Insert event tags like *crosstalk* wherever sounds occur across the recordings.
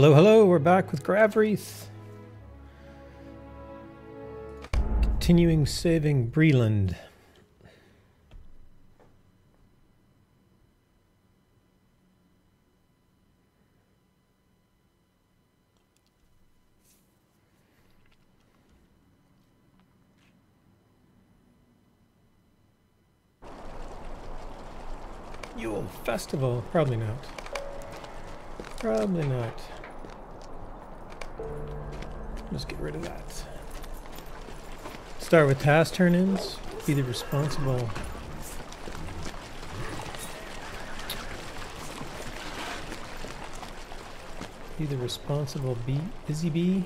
Hello, hello, we're back with Gravrith. Continuing saving Bree-land. Yule Festival? Probably not. Probably not. Just get rid of that. Start with task turn-ins. Be the responsible. Be the responsible bee, busy bee.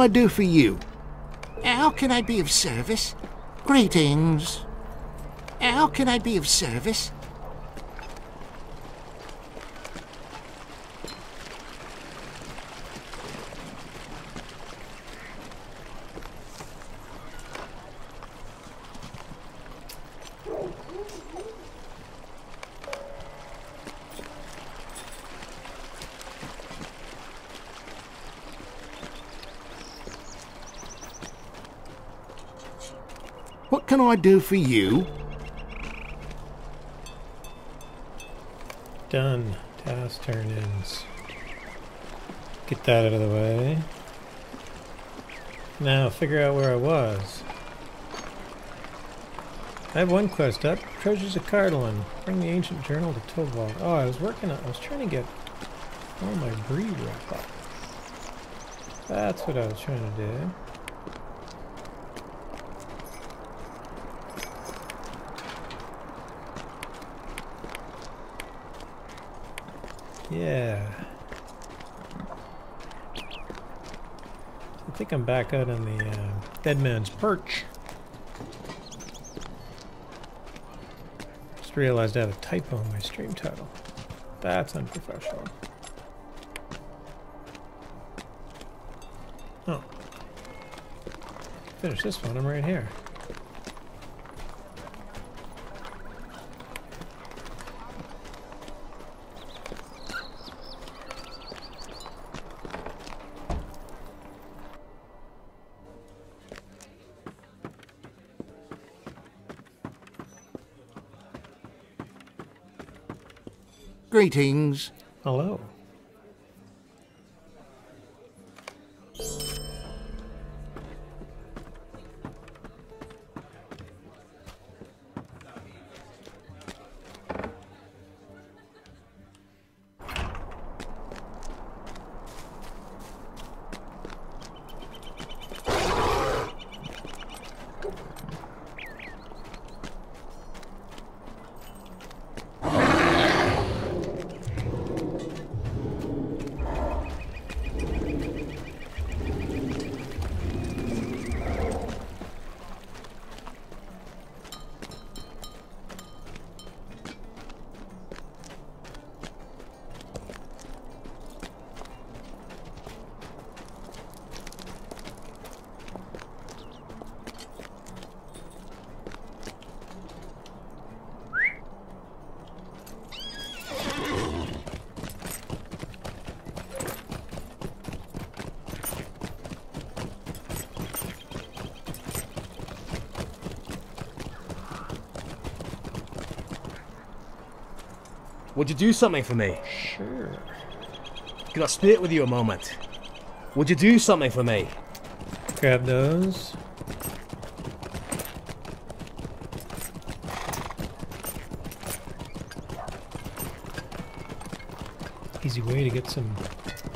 I do for you? How can I be of service? Greetings. How can I be of service? What can I do for you? Done. Task turn-ins. Get that out of the way. Now figure out where I was. I have one quest up. Treasures of Cardolan. Bring the ancient journal to Tovald. Oh, I was working on I was trying to get all my Bree rep up. That's what I was trying to do. Yeah. I think I'm back out on the uh, Dead Man's Perch. Just realized I have a typo in my stream title. That's unprofessional. Oh. Finish this one, I'm right here. Greetings. Hello. Would you do something for me? Sure. Could I split with you a moment? Would you do something for me? Grab those. Easy way to get some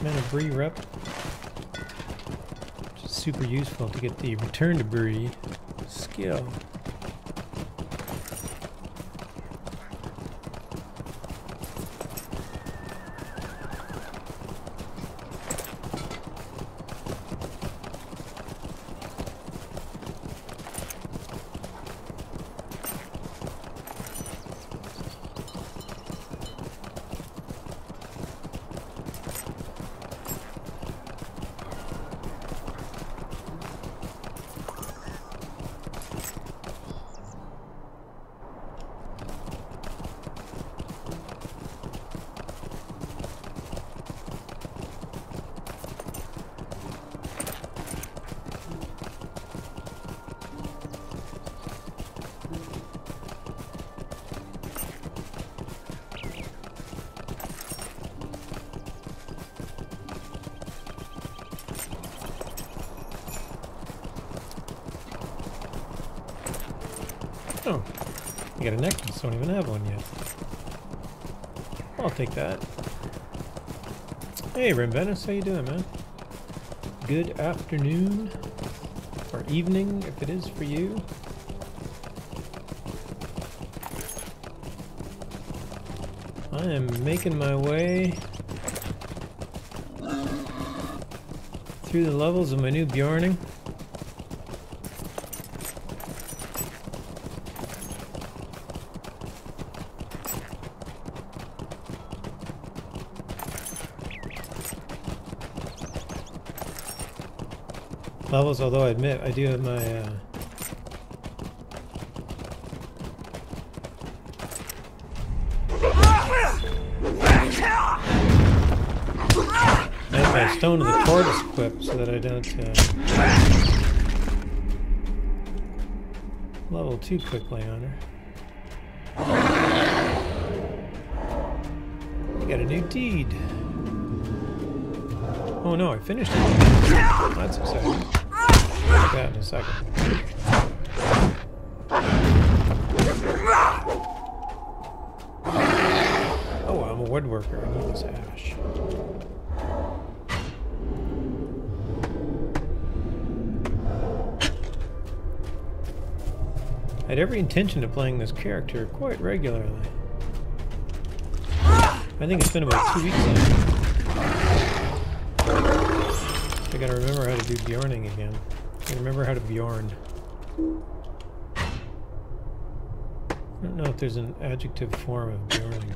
mana Bree rep. Which is super useful to get the return to Bree skill. Oh, you got a necklace. Don't even have one yet. I'll take that. Hey, Rimbennis, how you doing, man? Good afternoon or evening, if it is for you. I am making my way through the levels of my new Beorning. Although I admit I do have my uh, I have my Stone of the Tortoise equipped so that I don't uh, level too quickly on her. I got a new deed. Oh no, I finished it. That's exciting that in a second. Oh, I'm a woodworker. I need this ash. I had every intention of playing this character quite regularly. I think it's been about two weeks now. I gotta remember how to do Beorning again. I remember how to Beorn. I don't know if there's an adjective form of Beorning.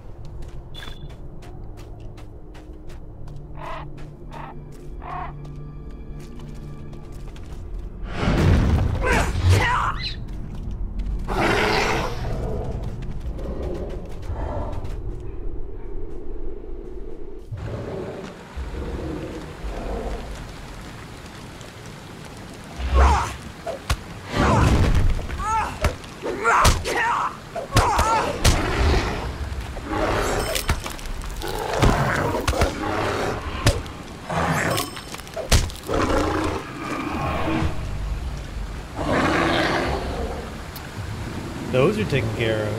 Taken care of.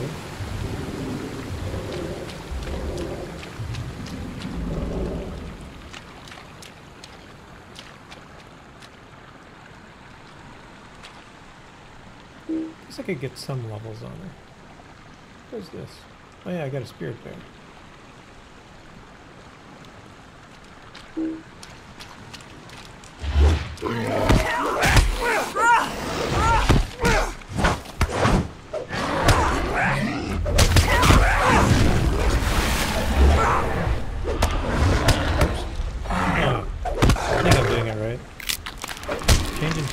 Guess I could get some levels on her. What's this? Oh yeah, I got a spirit bear.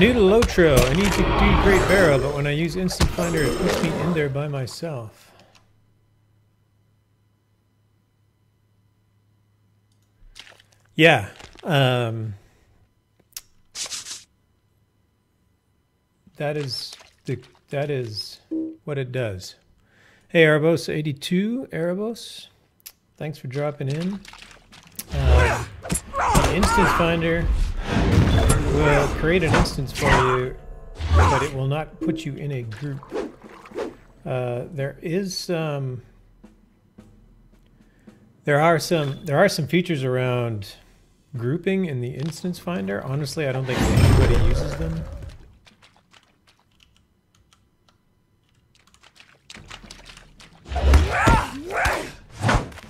new to Lotro. I need to do Great Barrow, but when I use Instance Finder, it puts me in there by myself. Yeah. Um, that is the that is what it does. Hey, Erebos82, Erebos, thanks for dropping in. Uh, Instance Finder will create an instance for you, but it will not put you in a group. Uh, there is some. there are some there are some features around grouping in the instance finder. Honestly, I don't think anybody uses them.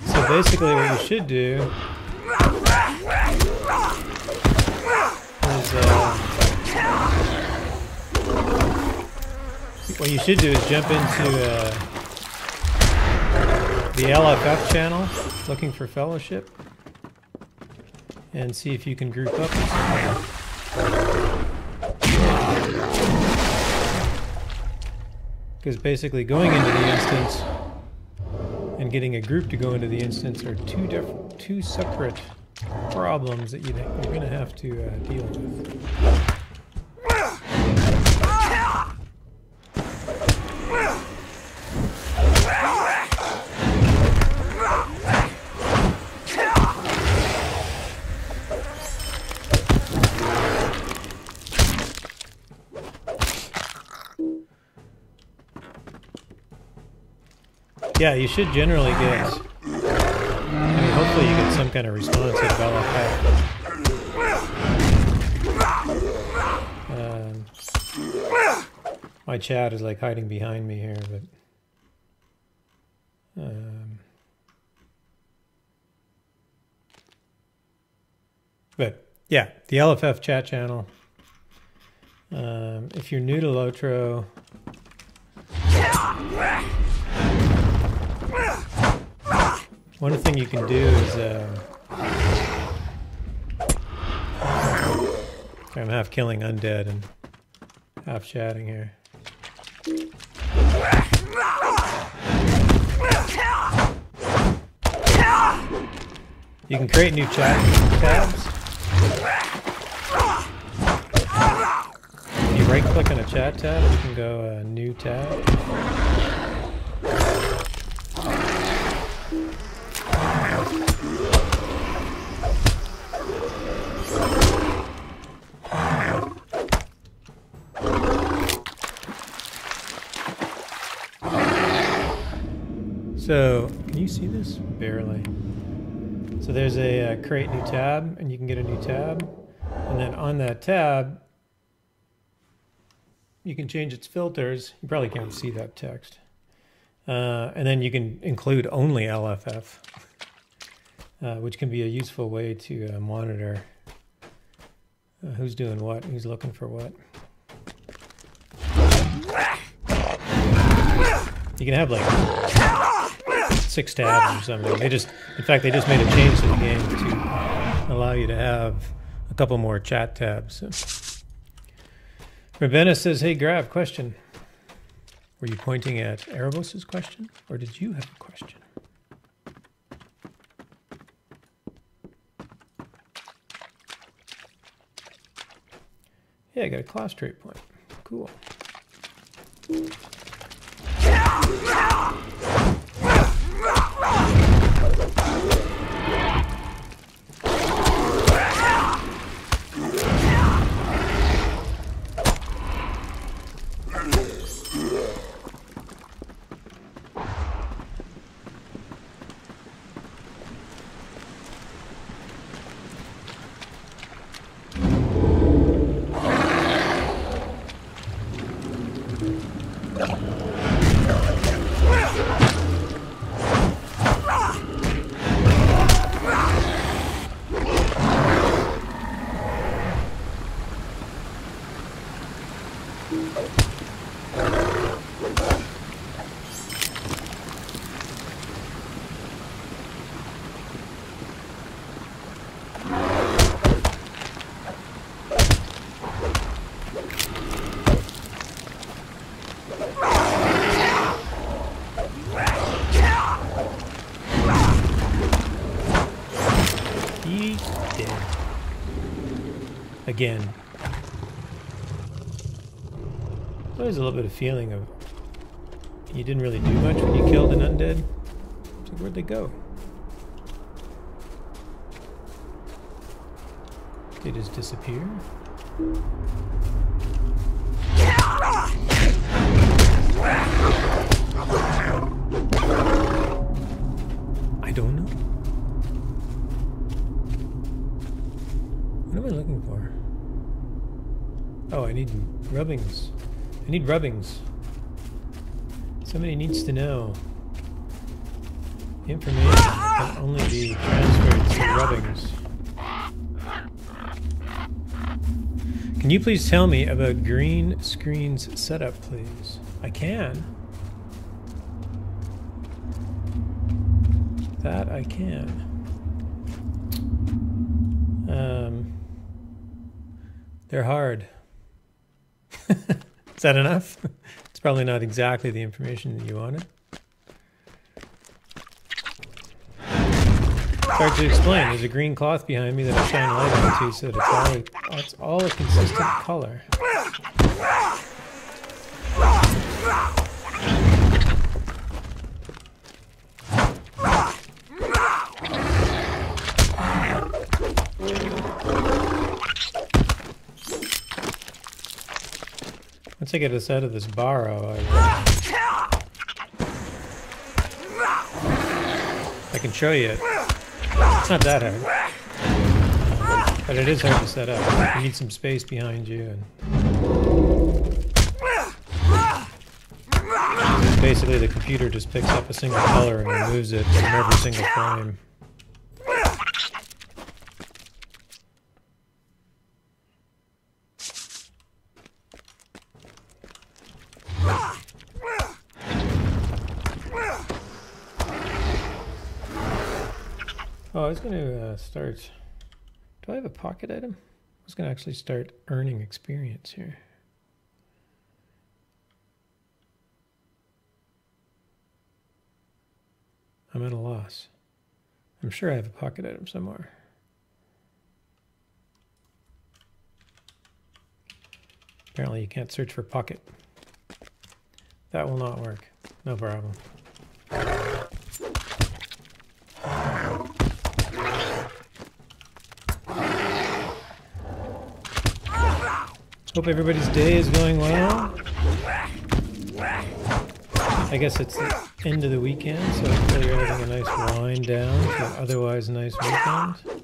So basically what you should do what you should do is jump into uh, the LFF channel, looking for fellowship, and see if you can group up. Because basically going into the instance and getting a group to go into the instance are two different, two separate problems that you, you're going to have to uh, deal with. Yeah, you should generally get. Hopefully, you get some kind of response out of. Um, my chat is like hiding behind me here, but. Um, but yeah, the LFF chat channel. Um, if you're new to Lotro, one thing you can do is, uh, I'm half killing undead and half chatting here. You can create new chat tabs. You right click on a chat tab, you can go uh, new tab. So, can you see this? Barely. So there's a uh, create new tab, and you can get a new tab. And then on that tab, you can change its filters. You probably can't see that text. Uh, and then you can include only LFF, uh, which can be a useful way to uh, monitor uh, who's doing what, who's looking for what. You can have like six tabs or something. They just, in fact, they just made a change to the game to allow you to have a couple more chat tabs. Ravenna says, "Hey, Grav, question. Were you pointing at Erebos' question, or did you have a question?" Yeah, I got a class trait point. Cool. Again. There's a little bit of feeling of you didn't really do much when you killed an undead. So where'd they go? They just disappear? Need rubbings. I need rubbings. Somebody needs to know Information can only be transferred through rubbings. Can you please tell me about green screens setup, please? I can. That I can. Um, they're hard. *laughs* Is that enough? *laughs* it's probably not exactly the information that you wanted. Hard to explain. There's a green cloth behind me that I shine light onto so that it's all, it's all a consistent color. Once I get us out of this barrow, I, I can show you it. It's not that hard. But it is hard to set up. You need some space behind you. and Basically, the computer just picks up a single color and removes it from every single frame. Oh, I was going to uh, start. Do I have a pocket item? I was going to actually start earning experience here. I'm at a loss. I'm sure I have a pocket item somewhere. Apparently, you can't search for pocket. That will not work. No problem. Hope everybody's day is going well. I guess it's the end of the weekend, so hopefully you're having a nice wind down otherwise nice weekend.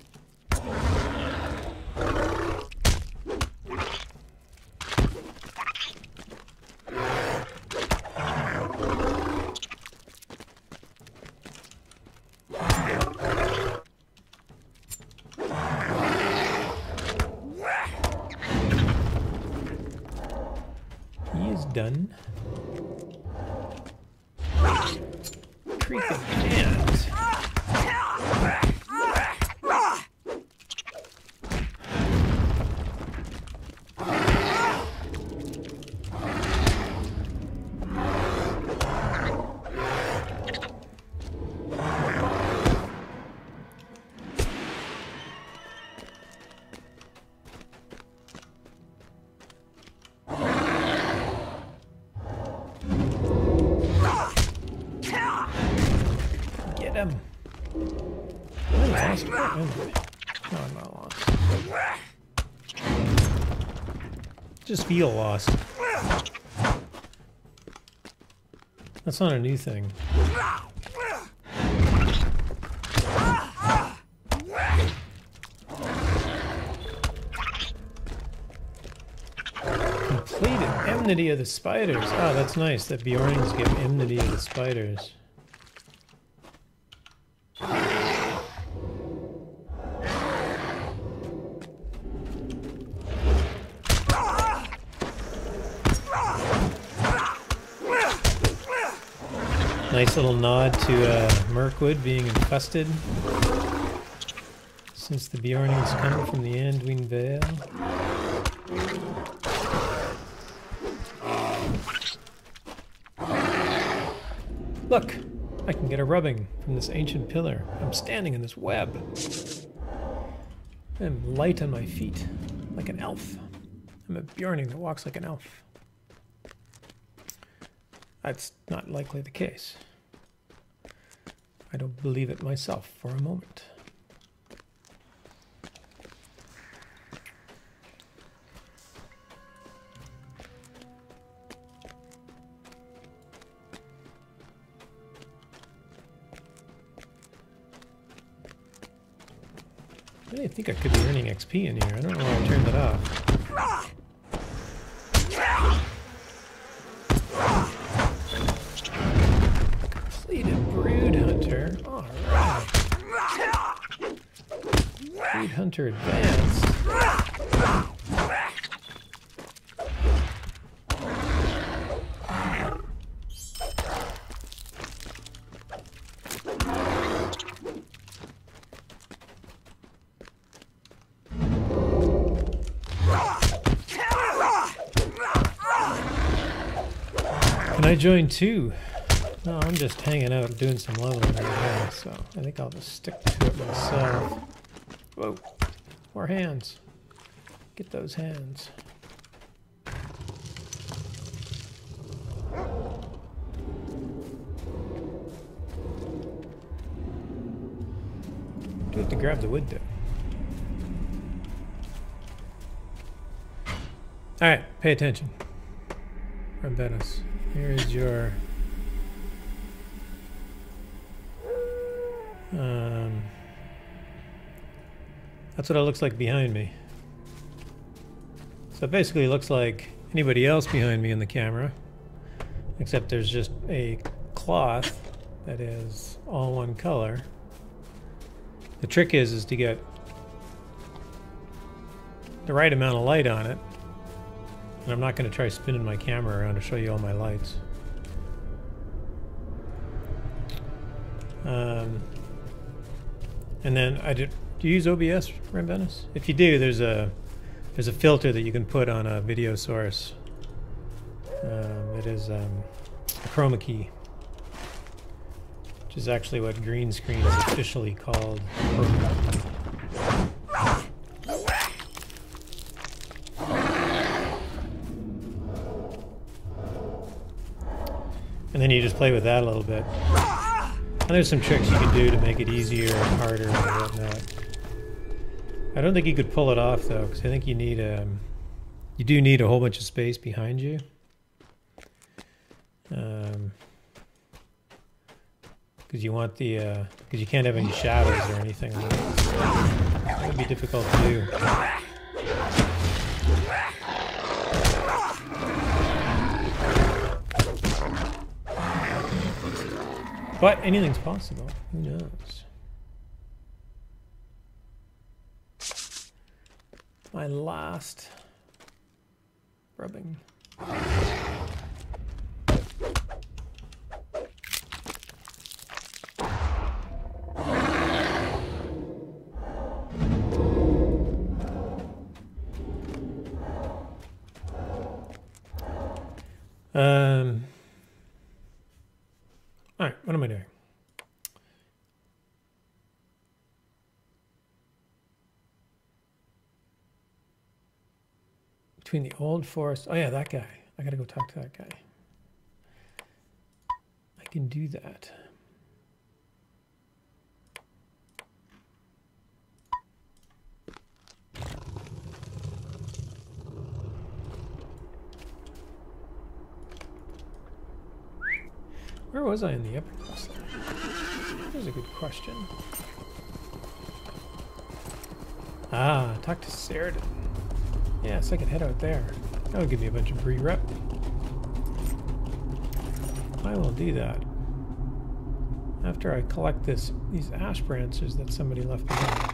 Feel lost. That's not a new thing. Completed enmity of the spiders. Oh, that's nice that Beornings give enmity of the spiders. Mirkwood being infested. Since the Beornings come from the Anduin Vale. Look! I can get a rubbing from this ancient pillar. I'm standing in this web. I'm light on my feet, like an elf. I'm a Beorning that walks like an elf. That's not likely the case. Believe it myself for a moment. I really think I could be earning XP in here. I don't know why I turned it off. Hunter advanced. Can I join too? No, I'm just hanging out doing some leveling right now, so I think I'll just stick to it myself. Whoa, hands. Get those hands. Do have to grab the wood though. Alright, pay attention. Rambetus. Here is your um, that's what it looks like behind me. So it basically looks like anybody else behind me in the camera, except there's just a cloth that is all one color. The trick is is to get the right amount of light on it. And I'm not going to try spinning my camera around to show you all my lights. Um, and then I did. Do you use OBS, for Rambenis? If you do, there's a there's a filter that you can put on a video source. Um, it is um, a chroma key, which is actually what green screen is officially called. And then you just play with that a little bit. And there's some tricks you can do to make it easier and harder and whatnot. I don't think you could pull it off though, because I think you need um, you do need a whole bunch of space behind you. Um, because you want the because uh, you can't have any shadows or anything. That would be difficult to do. But anything's possible. Who knows? My last rubbing. Um. All right, what am I doing? Between the old forest. Oh, yeah, that guy. I gotta go talk to that guy. I can do that. Where was I in the epic quest there? That's a good question. Ah, talk to Ceridan. Yeah, so I can head out there. That'll give me a bunch of free rep. I will do that. After I collect this these ash branches that somebody left behind.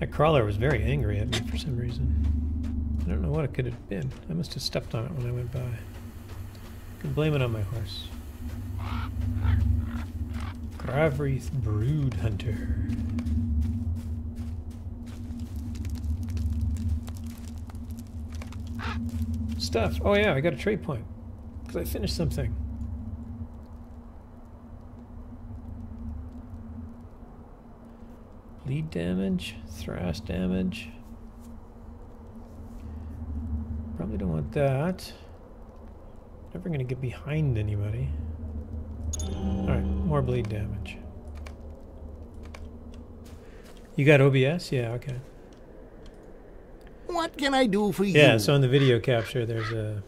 That crawler was very angry at me for some reason. I what it could have been. I must have stepped on it when I went by. Can blame it on my horse. Gravrith Brood Hunter. Stuff. Oh yeah, I got a trait point. Because I finished something. Lead damage, thrash damage. Probably don't want that. Never gonna get behind anybody. Alright, more bleed damage. You got OBS? Yeah, okay. What can I do for you? Yeah, so in the video capture there's a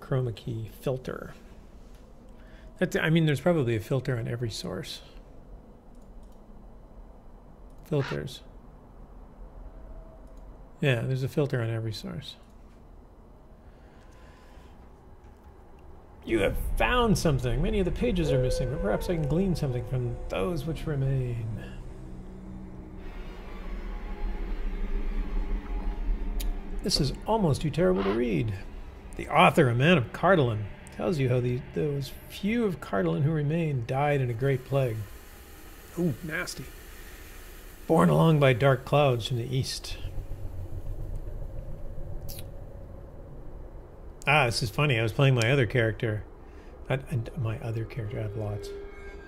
chroma key filter. That's, I mean, there's probably a filter on every source. filters. Yeah, there's a filter on every source. You have found something. Many of the pages are missing, but perhaps I can glean something from those which remain. This is almost too terrible to read. The author, a man of Cardolan, tells you how the, those few of Cardolan who remain died in a great plague. Ooh, nasty. Borne along by dark clouds from the east. Ah, this is funny. I was playing my other character. I, I, my other character, I have lots.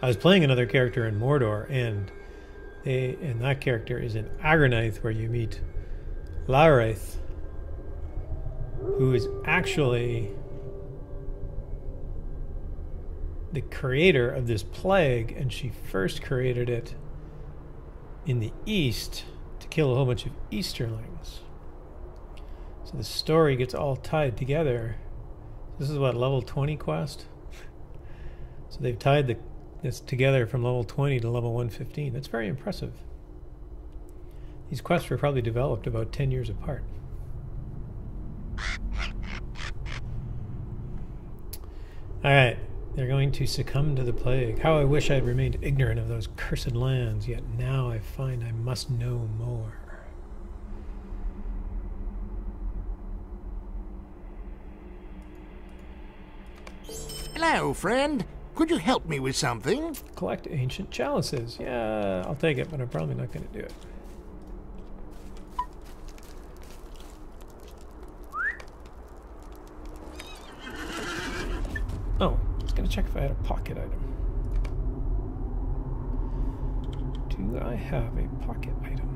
I was playing another character in Mordor, and they, and that character is in Agarnaith, where you meet Lauraith, who is actually the creator of this plague, and she first created it in the east to kill a whole bunch of Easterlings. So the story gets all tied together. This is what level 20 quest. So they've tied the, this together from level 20 to level 115. That's very impressive. These quests were probably developed about 10 years apart. Alright, they're going to succumb to the plague. How I wish I had remained ignorant of those cursed lands, yet now I find I must know more. Hello, friend. Could you help me with something? Collect ancient chalices. Yeah, I'll take it, but I'm probably not going to do it. Oh, I was going to check if I had a pocket item. Do I have a pocket item?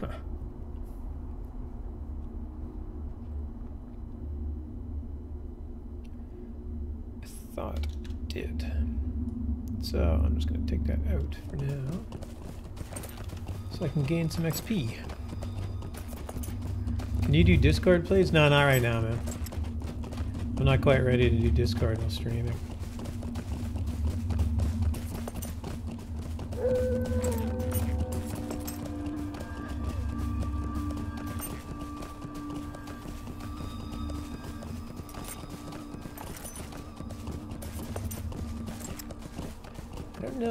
Huh. I thought it did. So I'm out for now. So I can gain some XP. Can you do Discord, please? No, not right now, man. I'm not quite ready to do Discord while streaming.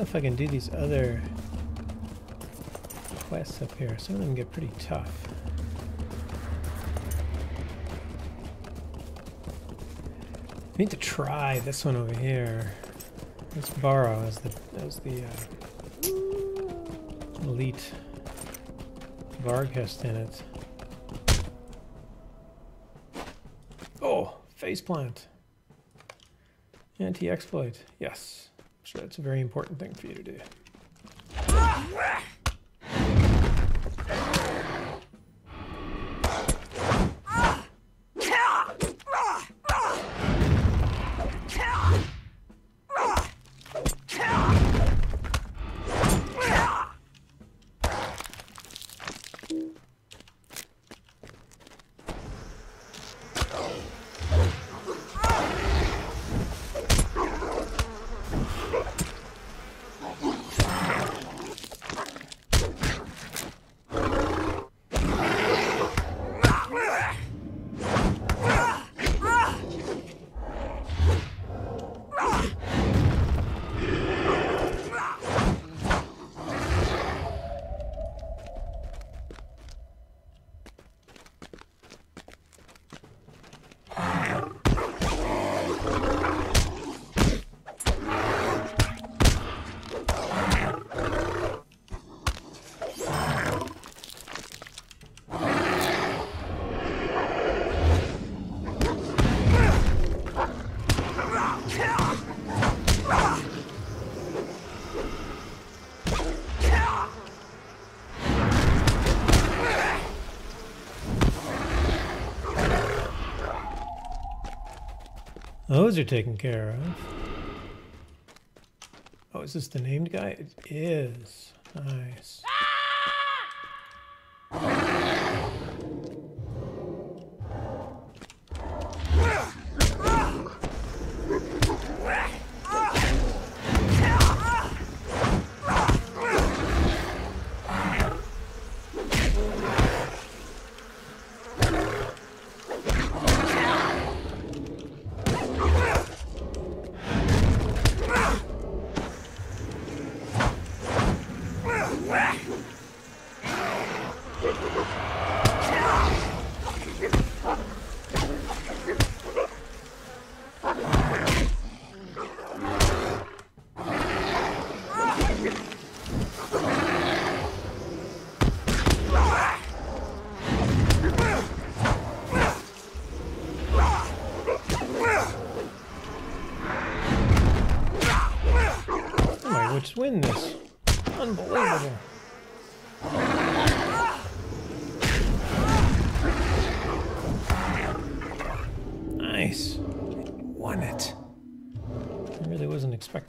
If I can do these other quests up here. Some of them get pretty tough. I need to try this one over here. This Barrow as the as the uh, elite Varghest in it. Oh, faceplant. Anti-exploit. Yes. That's a very important thing for you to do. Those are taken care of. Oh, is this the named guy? It is.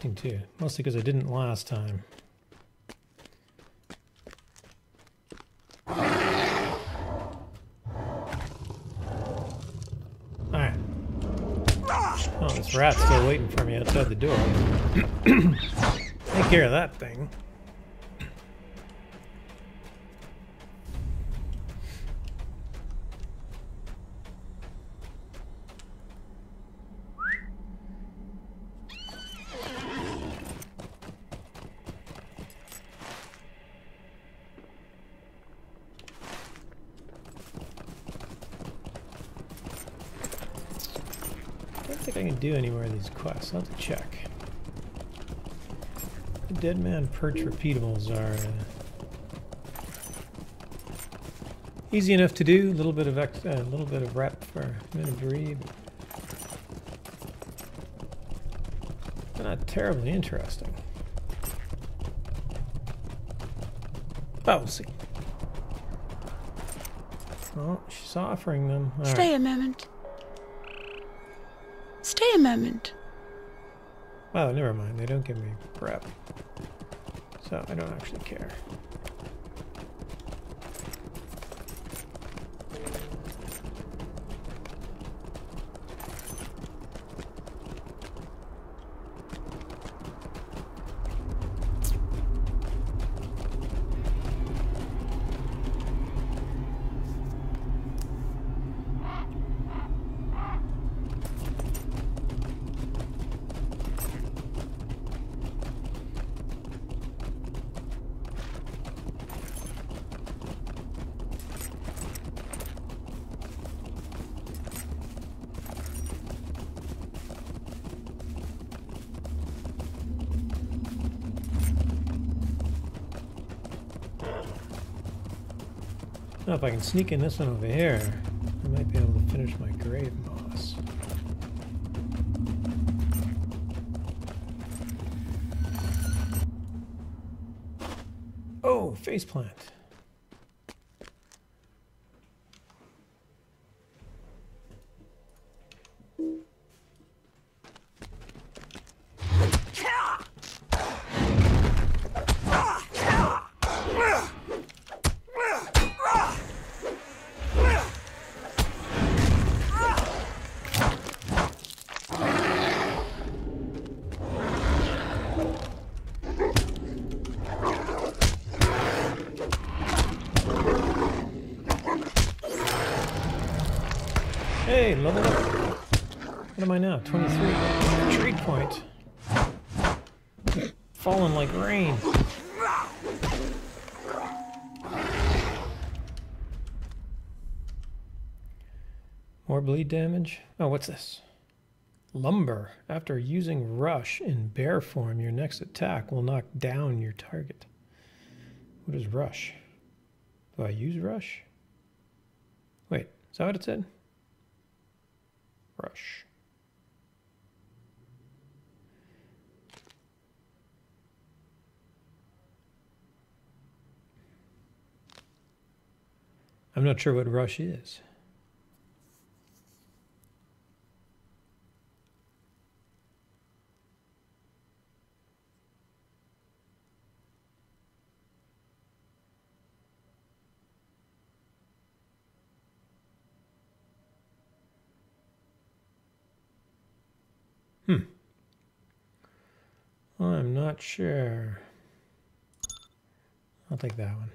Expecting to. Mostly because I didn't last time. Alright. Oh, this rat's still waiting for me outside the door. *coughs* Take care of that thing. Do any more of these quests. I'll have to check. The Dead Man Perch repeatables are uh, easy enough to do. A little bit of ex a little bit of rep for a minute to breathe. They're not terribly interesting. But we'll see. Oh, she's offering them. All Stay right. a moment. Moment. Well, never mind. They don't give me prep. So I don't actually care. If I can sneak in this one over here, I might be able to finish my grave moss. Oh, faceplant. Damage. Oh, what's this? Lumber. After using rush in bear form, your next attack will knock down your target. What is rush? Do I use rush? Wait, is that what it said? Rush. I'm not sure what rush is. I'm not sure. I'll take that one.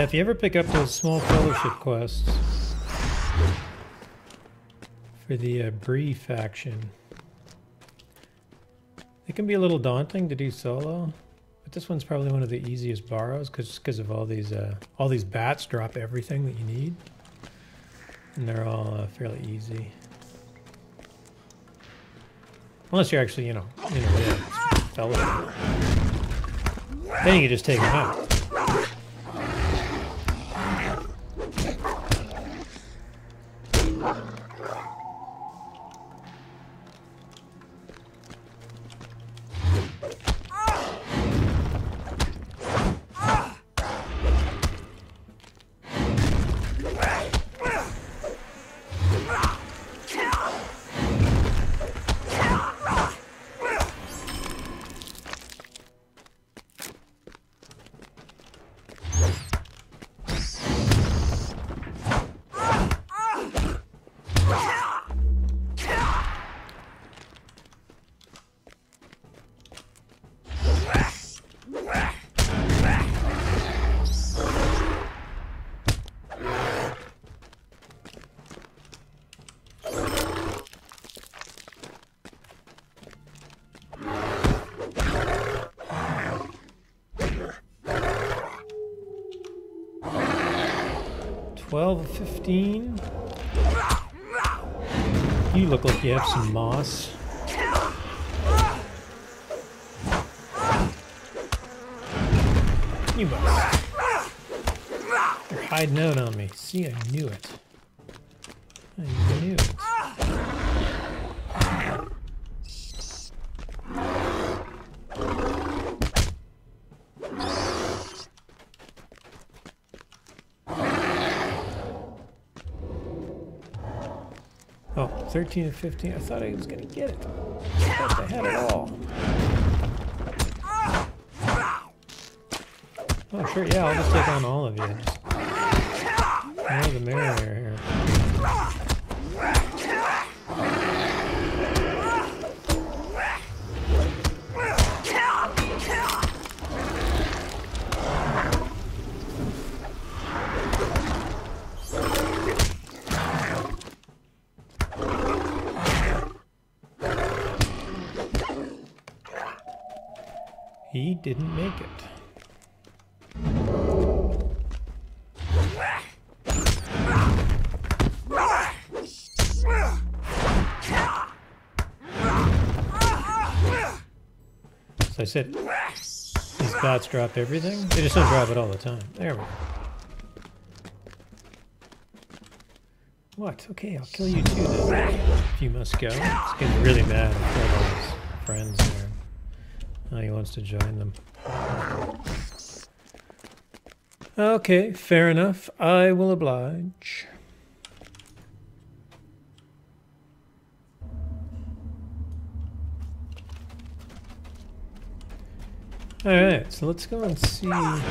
Yeah, if you ever pick up those small fellowship quests for the uh, Bree faction, it can be a little daunting to do solo, but this one's probably one of the easiest borrows because because of all these uh, all these bats drop everything that you need, and they're all uh, fairly easy. Unless you're actually, you know, in a fellowship. Then you can just take them out. Twelve, fifteen. You look like you have some moss. You must. You're hiding out on me. See, I knew it. I knew it. Oh, 13 and 15. I thought I was going to get it. I thought I had it all. Oh, sure, yeah, I'll just take on all of you. More the merrier here. Didn't make it. So I said, these bats drop everything? They just don't drop it all the time. There we go. What? Okay, I'll kill you too then. If you must go. He's getting really mad all friends Oh, he wants to join them. Okay, fair enough. I will oblige. Alright, so let's go and see. I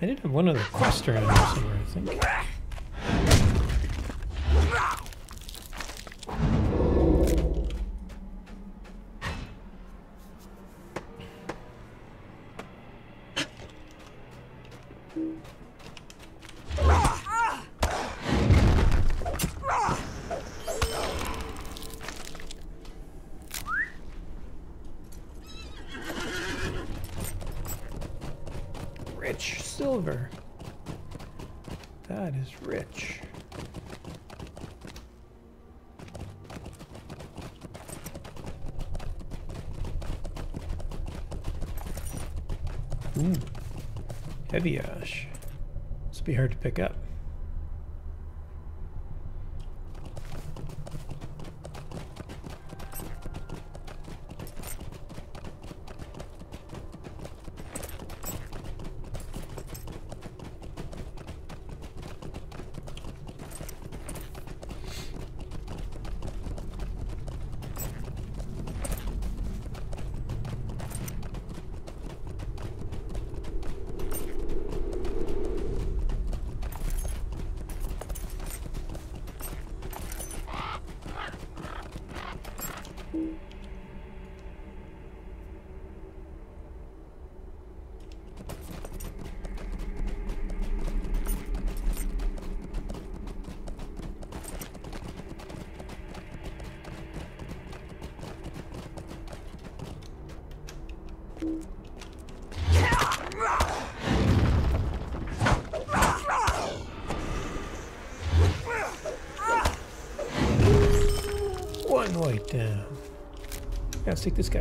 did have one other quest around here somewhere, I think. Silver. That is rich. Ooh. Heavy ash. This will be hard to pick up. Gotta take this guy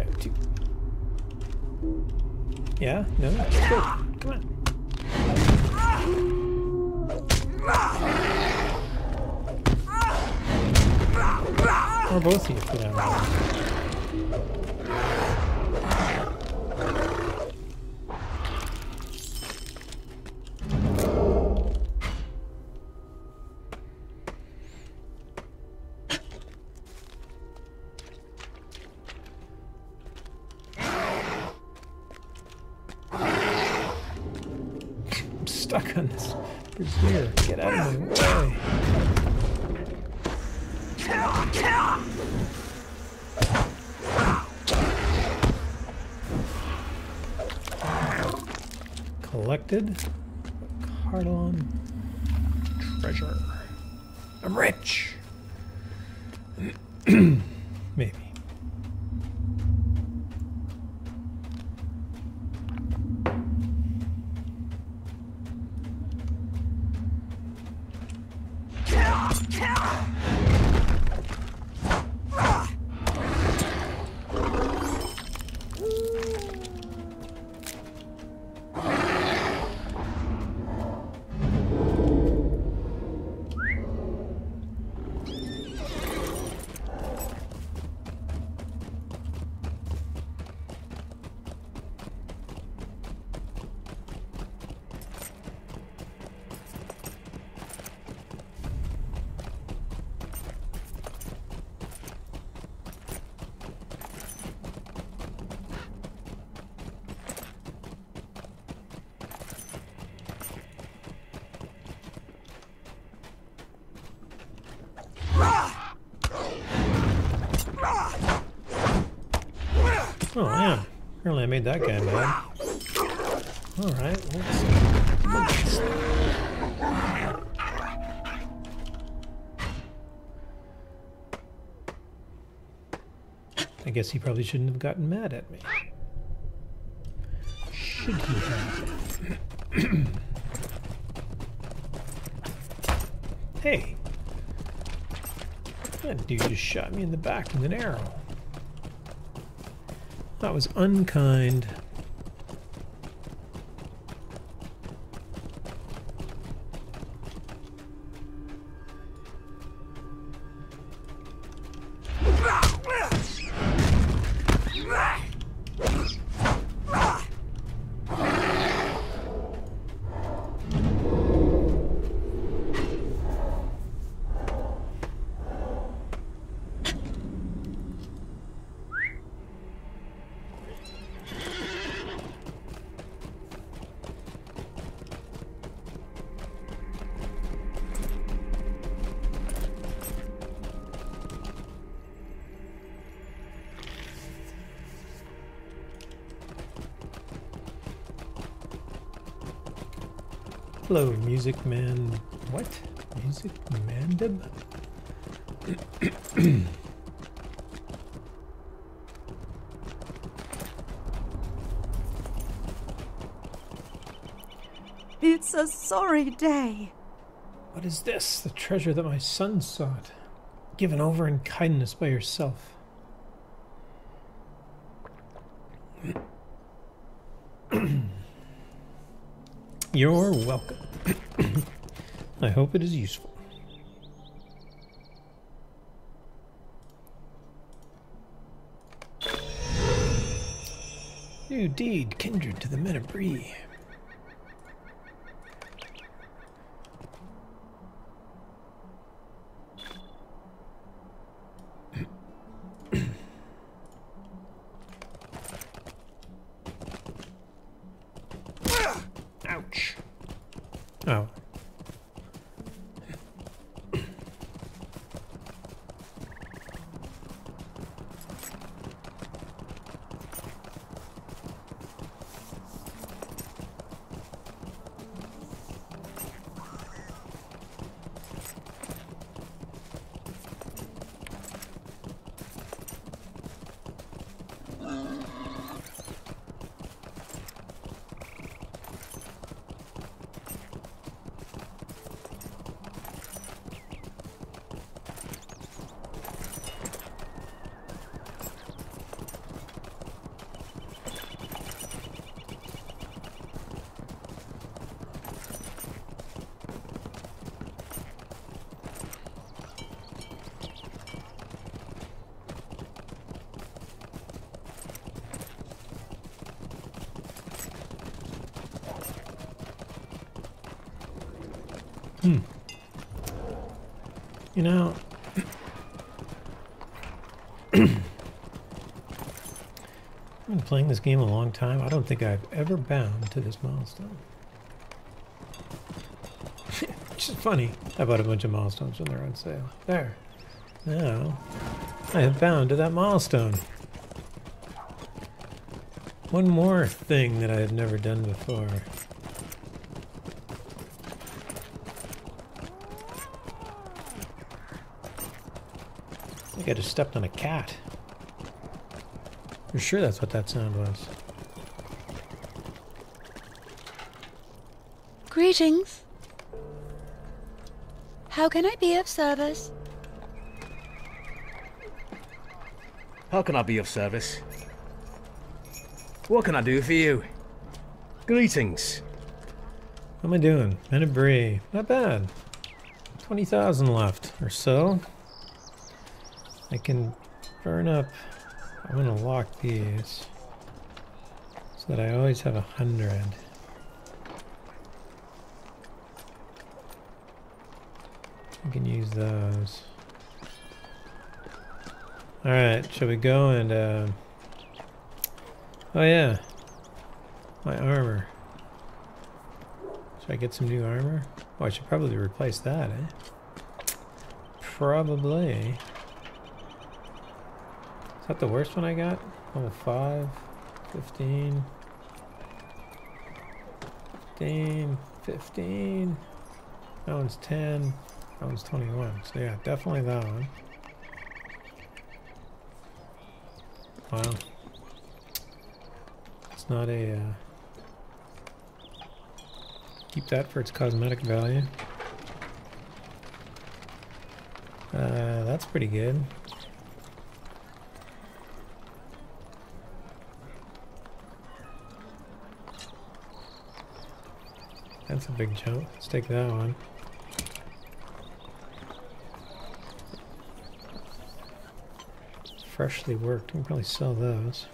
Apparently I made that guy mad. Alright, let's... I guess he probably shouldn't have gotten mad at me. Should he have? hey! That dude just shot me in the back with an arrow. That was unkind. Music Man. What? Music Mandib? It's a sorry day. What is this? The treasure that my son sought. Given over in kindness by yourself. *clears throat* You're welcome. I hope it is useful. New deed, kindred to the men Hmm. You know, *clears throat* I've been playing this game a long time. I don't think I've ever bound to this milestone. *laughs* Which is funny. I bought a bunch of milestones when they're on sale. There. Now, I have bound to that milestone. One more thing that I have never done before. Think I just stepped on a cat. You're sure that's what that sound was? Greetings. How can I be of service? How can I be of service? What can I do for you? Greetings. How am I doing? Men of Bree. Not bad. 20,000 left or so. I can burn up. I'm to lock these so that I always have a hundred. I can use those. Alright, shall we go and, uh... Oh yeah. My armor. Should I get some new armor? Oh, I should probably replace that, eh? Probably. That the worst one I got? Level 5, 15, 15, 15. That one's 10. That one's 21. So yeah, definitely that one. Wow. It's not a... Uh, keep that for its cosmetic value. Uh, that's pretty good. That's a big jump. Let's take that one. Freshly worked. We can probably sell those.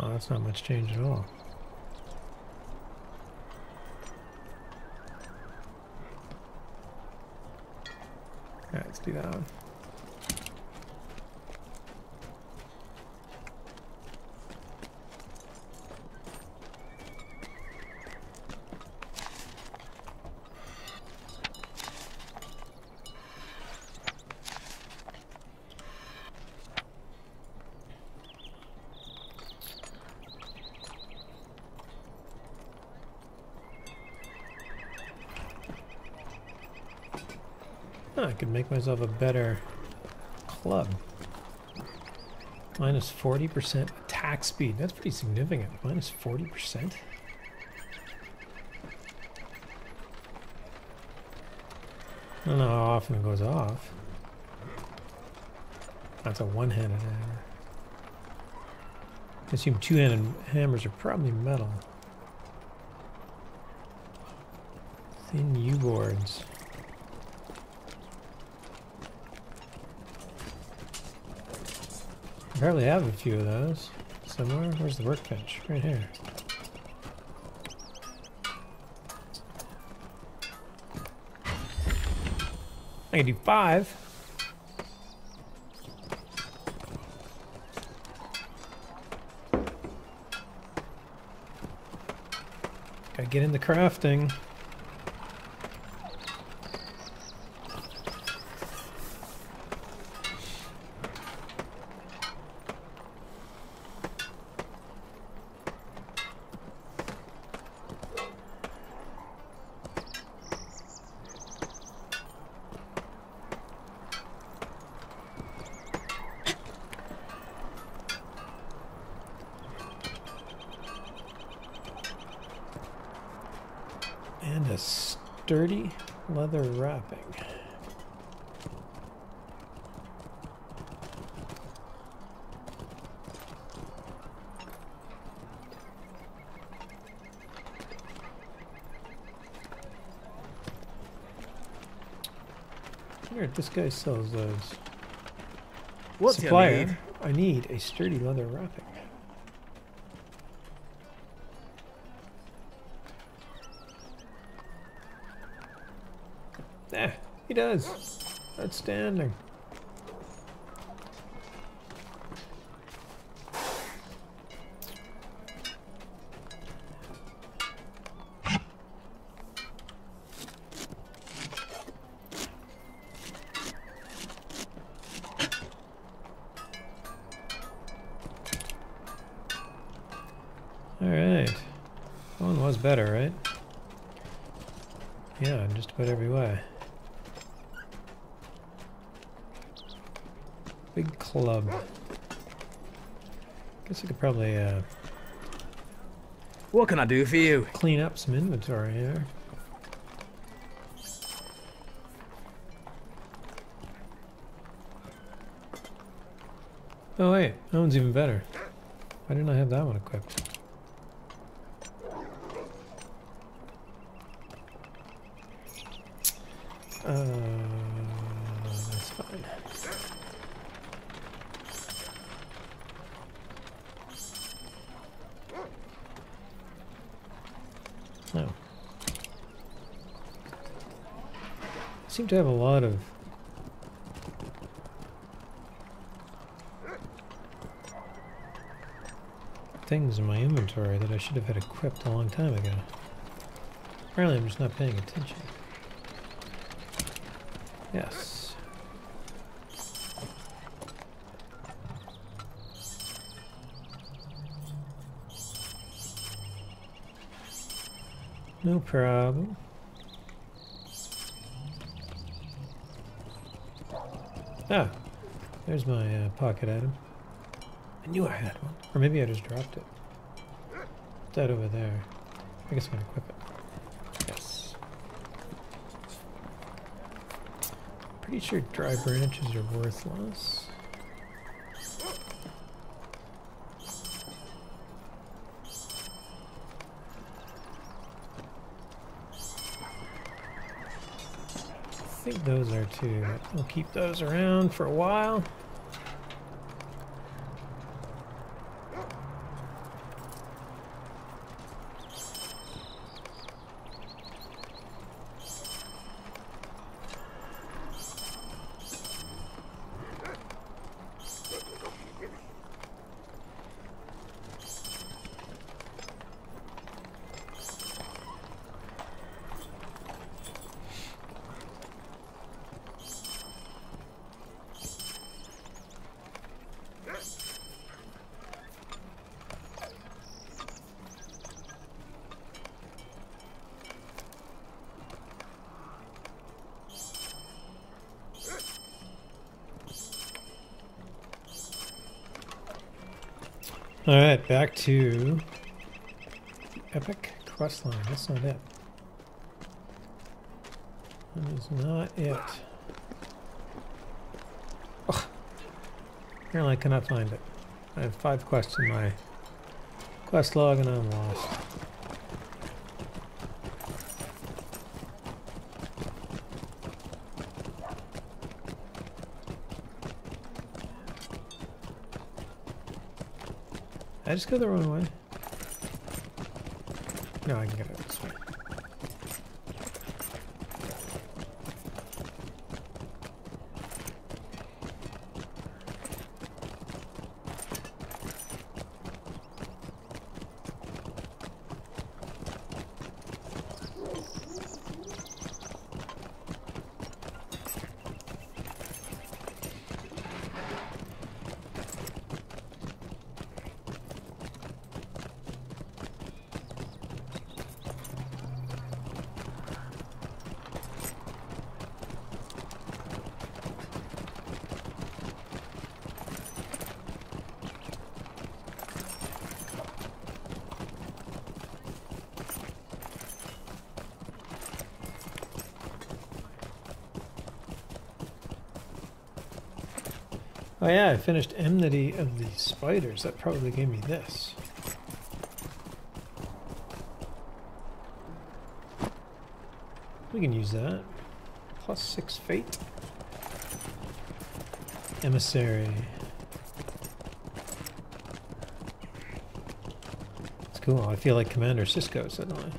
Oh, that's not much change at all. Alright, let's do that one. Make myself a better club. Minus 40% attack speed. That's pretty significant. Minus 40%? I don't know how often it goes off. That's a one-handed hammer. I assume two-handed hammers are probably metal. Thin U-boards. Probably have a few of those somewhere. Where's the workbench? Right here. I can do five. Gotta get into crafting. guy sells those. What Supplier, need? I need a sturdy leather wrapping. Eh, he does. Outstanding. Could probably uh, What can I do for you? clean up some inventory here. Oh wait, that one's even better. Why didn't I have that one equipped? Uh, that's fine. Oh. I seem to have a lot of things in my inventory that I should have had equipped a long time ago. Apparently I'm just not paying attention. Yes. No problem. Ah, there's my uh, pocket item. I knew I had one. Or maybe I just dropped it. That over there. I guess I'm gonna equip it. Yes. Pretty sure dry branches are worthless. Think those are too. We'll keep those around for a while. Alright, back to Epic Questline. That's not it. That is not it. Ugh. Apparently I cannot find it. I have five quests in my quest log and I'm lost. I just go the wrong way? No, I can get it this way. Oh yeah, I finished Enmity of the Spiders. That probably gave me this. We can use that. Plus six fate. Emissary. It's cool. I feel like Commander Sisko suddenly.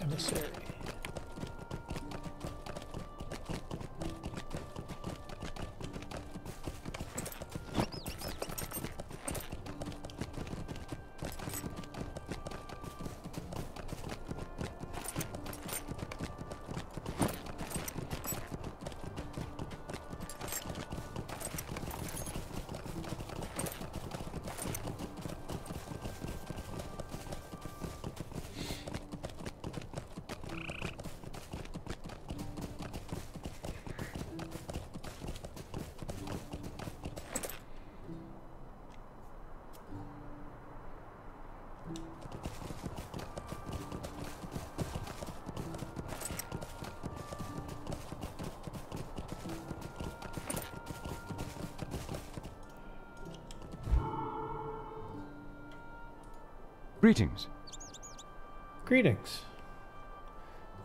Emissary. Greetings. Greetings.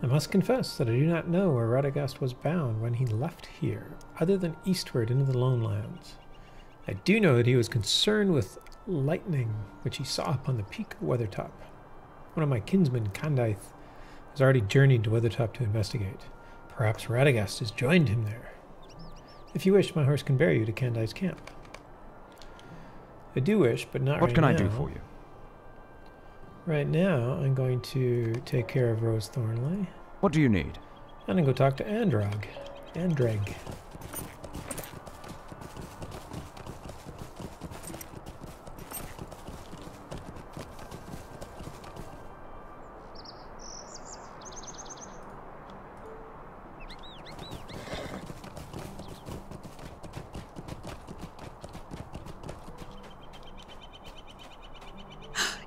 I must confess that I do not know where Radagast was bound when he left here, other than eastward into the Lone Lands. I do know that he was concerned with lightning, which he saw upon the peak of Weathertop. One of my kinsmen, Candaith, has already journeyed to Weathertop to investigate. Perhaps Radagast has joined him there. If you wish, my horse can bear you to Candaith's camp. I do wish, but not What right can I do for you? Right now, I'm going to take care of Rose Thornley. What do you need? I'm going to go talk to Androg. Andreg.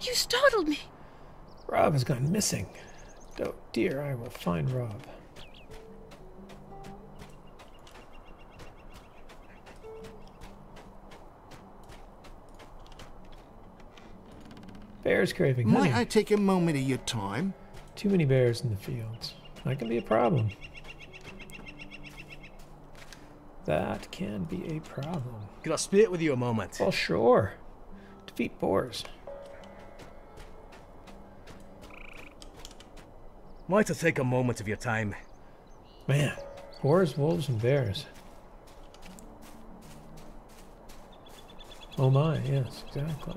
You startled me. Rob has gone missing. Oh dear, I will find Rob. Bears craving honey. Might I take a moment of your time? Too many bears in the fields. That can be a problem. That can be a problem. Could I spit with you a moment? Well, sure. Defeat boars. Might I take a moment of your time? Man, boars, wolves, and bears. Oh my, yes, exactly.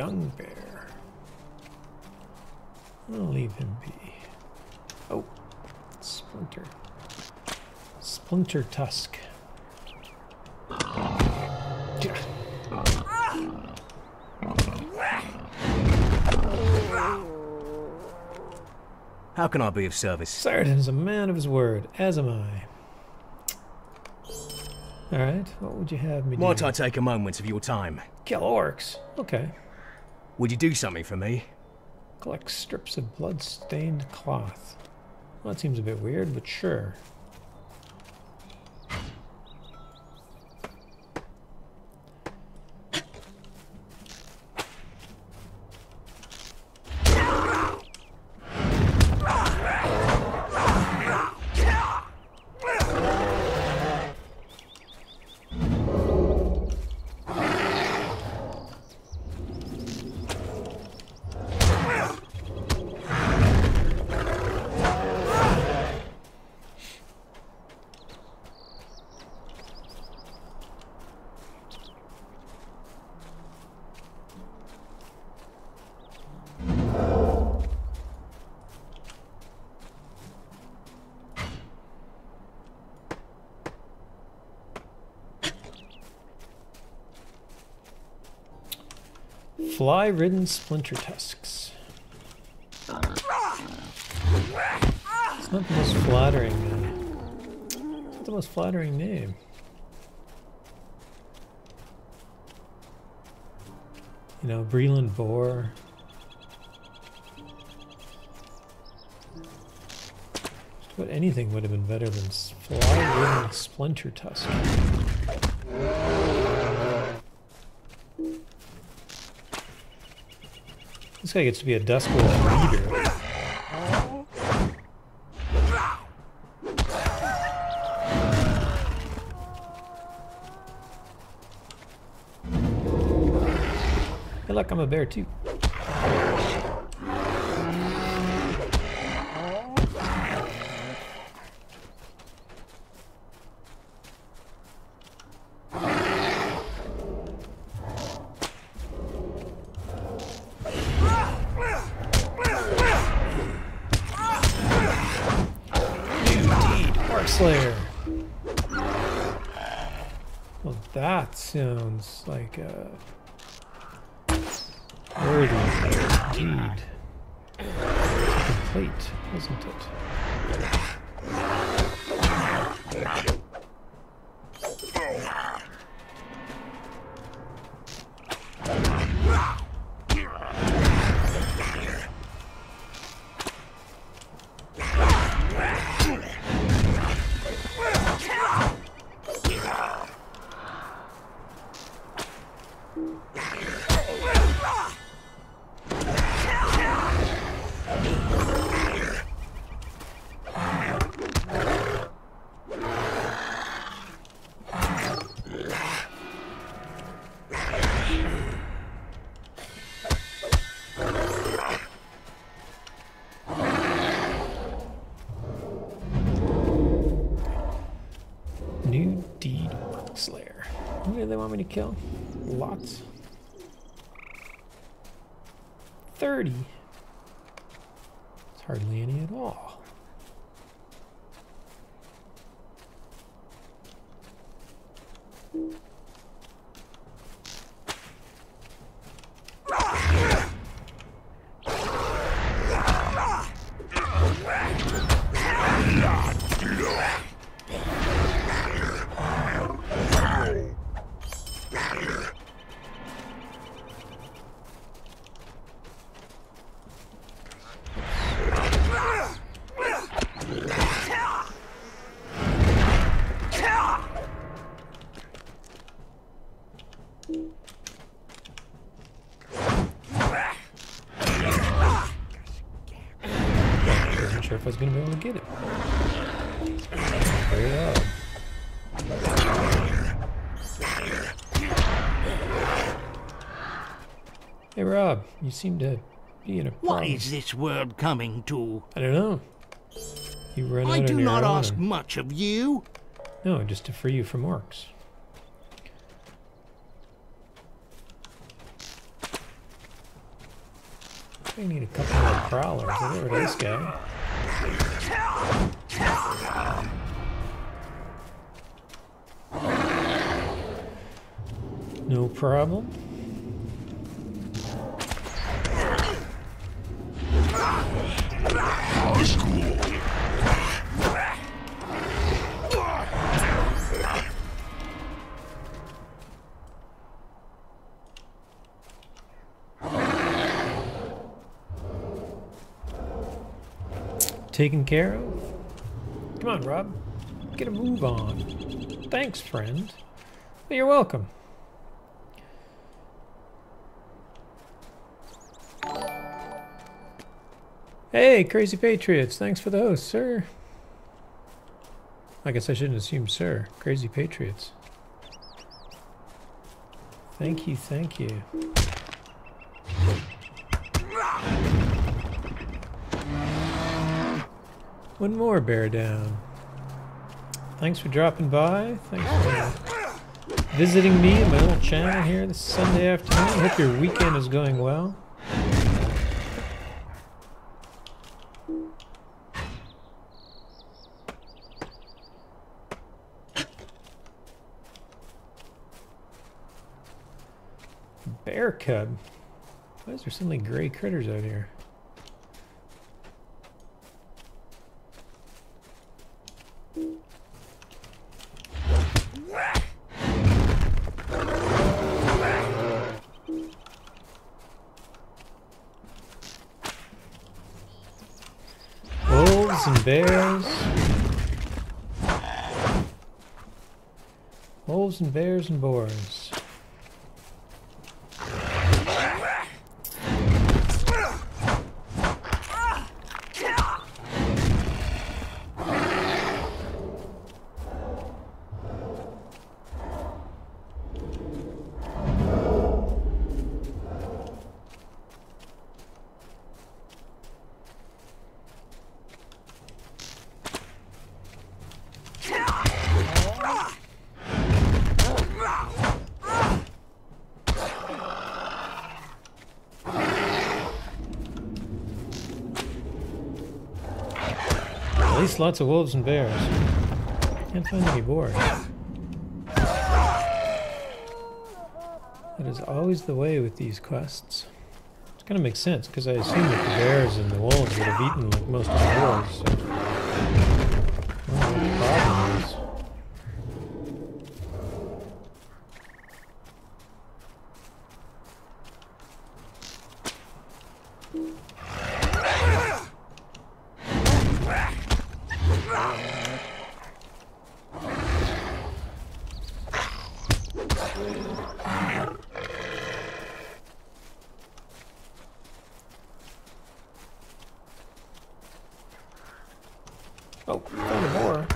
young bear. I'll leave him be. Oh, Splinter. Splinter Tusk. How can I be of service? Sarden's a man of his word, as am I. Alright, what would you have me do? Might I take a moment of your time? Kill orcs. Okay. Would you do something for me? Collect strips of blood-stained cloth. Well, that seems a bit weird, but sure. Fly-ridden splinter tusks. It's not the most flattering. It's not the most flattering name. You know, Bree-land boar. About anything would have been better than fly-ridden splinter tusk. This guy gets to be a Duskwolf leader. Hey look, I'm a bear too. Sounds like a worthy deed. Complete, wasn't it? Kill? Lots. 30. It's hardly any at all. Wasn't sure if I was going to be able to get it. Very odd. Rob, you seem to be in a What problem. is this world coming to? I don't know. You run I out do your not own ask much of you. No, just to free you from orcs. I need a couple more prowlers. I'll get rid of this guy. No problem. Taken care of? Come on, Rob. Get a move on. Thanks, friend. You're welcome. Hey, Crazy Patriots. Thanks for the host, sir. I guess I shouldn't assume sir. Crazy Patriots. Thank you, thank you. One more bear down. Thanks for dropping by. Thanks for visiting me in my little channel here this Sunday afternoon. Hope your weekend is going well. Bear cub. Why is there so many gray critters out here? Wolves and bears. Wolves and bears and boars. At least lots of wolves and bears. Can't find any boars. That is always the way with these quests. It kind of makes sense because I assume that the bears and the wolves would have eaten like most of the boars. So. Oh, found a boar.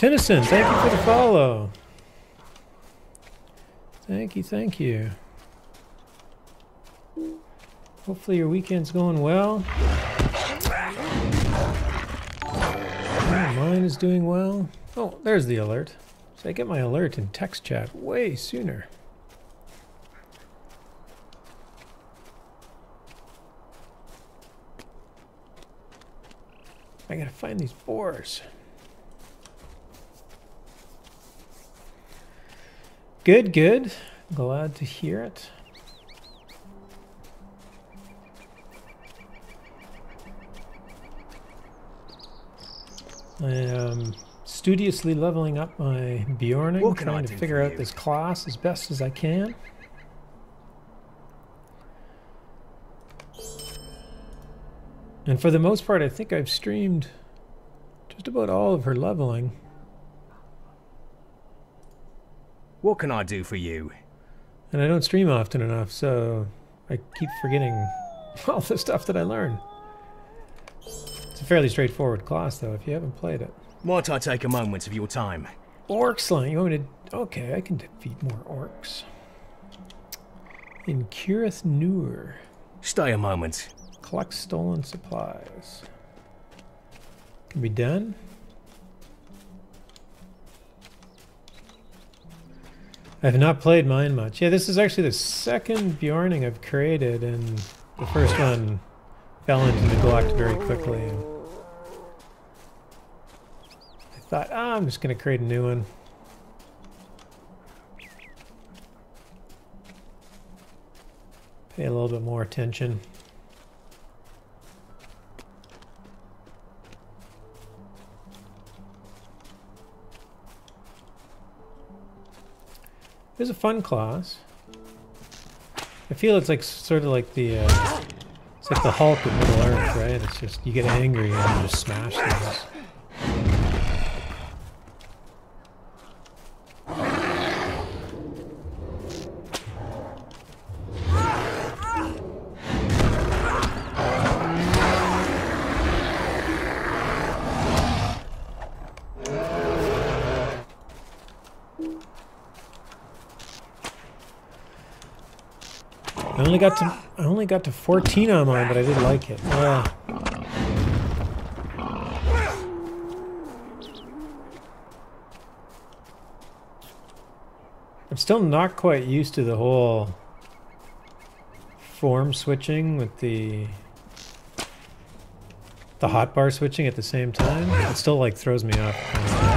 Tennyson, thank you for the follow. Thank you, thank you. Hopefully your weekend's going well. Yeah, mine is doing well. Oh, there's the alert. So I get my alert in text chat way sooner. I gotta find these boars. Good, good. Glad to hear it. I am studiously leveling up my Beorning, What trying to figure out this class as best as I can. And for the most part, I think I've streamed just about all of her leveling. What can I do for you? And I don't stream often enough, so I keep forgetting *laughs* all the stuff that I learn. It's a fairly straightforward class, though, if you haven't played it. Might I take a moment of your time? Orc slaying. You want me to... Okay, I can defeat more orcs. In Curith Nur. Stay a moment. Collect stolen supplies. Can be done. I have not played mine much. Yeah, this is actually the second Beorning I've created, and the first one fell into neglect very quickly. I thought, ah, I'm just going to create a new one. Pay a little bit more attention. It was a fun class. I feel it's like sort of like the uh, It's like the Hulk with Middle Earth, right? It's just you get angry and you just smash things. Got to I only got to 14 on mine, but I did like it. Yeah. I'm still not quite used to the whole form switching with the the hotbar switching at the same time. It still like throws me off.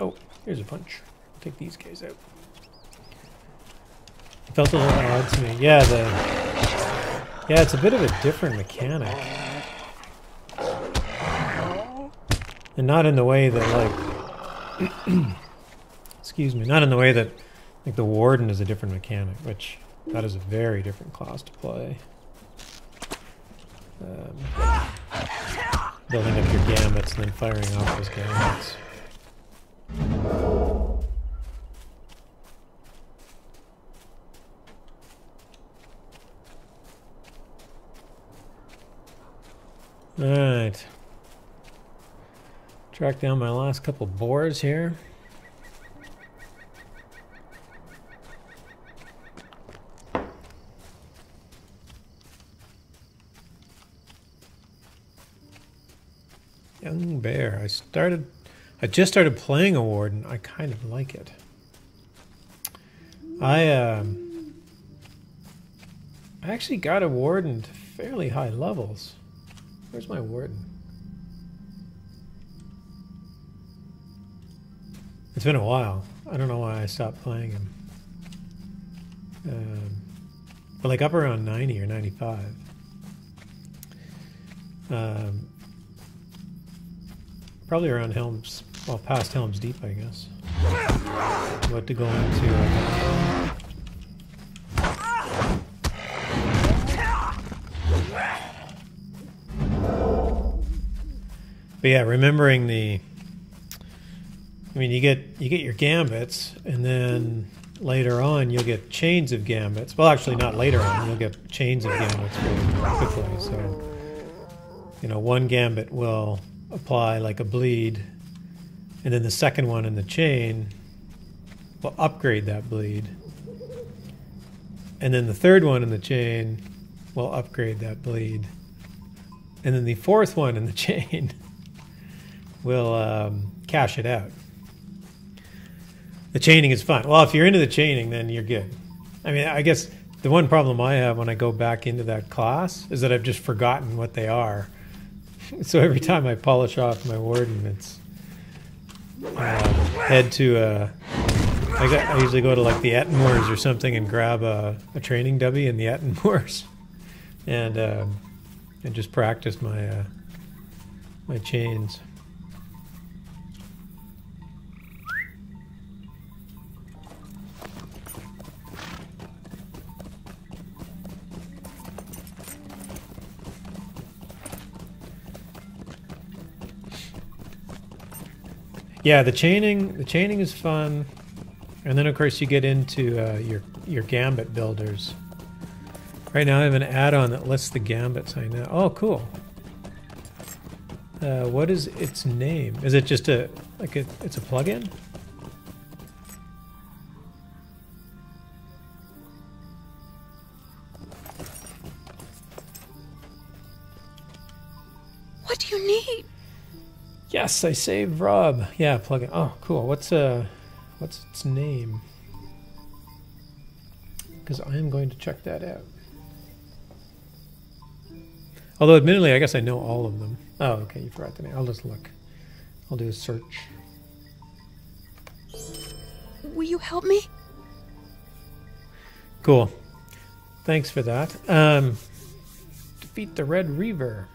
Oh, here's a punch. Take these guys out. Felt a little odd to me. Yeah, the yeah, it's a bit of a different mechanic, and not in the way that like, *clears throat* excuse me, not in the way that like the warden is a different mechanic, which that is a very different class to play. Um, building up your gambits and then firing off those gambits. Alright. Track down my last couple boars here. Young bear. I started I just started playing a warden. I kind of like it. I um I actually got a warden to fairly high levels. Where's my warden? It's been a while. I don't know why I stopped playing him. Um, but like up around 90 or 95. Um, probably around Helms, well, past Helms Deep, I guess. What to go into. Uh, But yeah, remembering the. I mean, you get you get your gambits, and then later on you'll get chains of gambits. Well, actually, not later on. You'll get chains of gambits quickly. So, you know, one gambit will apply like a bleed, and then the second one in the chain will upgrade that bleed, and then the third one in the chain will upgrade that bleed, and then the fourth one in the *laughs* chain will um, cash it out. The chaining is fun. Well, if you're into the chaining, then you're good. I mean, I guess the one problem I have when I go back into that class is that I've just forgotten what they are. *laughs* So every time I polish off my warden, it's uh, head to uh, I, got, I usually go to like the Ettenmoors or something and grab a, a training dubby in the Ettenmoors *laughs* and um, and just practice my uh, my chains. Yeah, the chaining the chaining is fun, and then of course you get into uh, your your gambit builders. Right now I have an add-on that lists the gambits I know. Oh, cool. Uh, what is its name? Is it just a like a, it's a plugin? What do you need? Yes, I saved Rob. Yeah, plug plugin. Oh, cool. What's uh, what's its name? Because I am going to check that out. Although, admittedly, I guess I know all of them. Oh, okay, you forgot the name. I'll just look. I'll do a search. Will you help me? Cool. Thanks for that. Um, defeat the Red Reaver.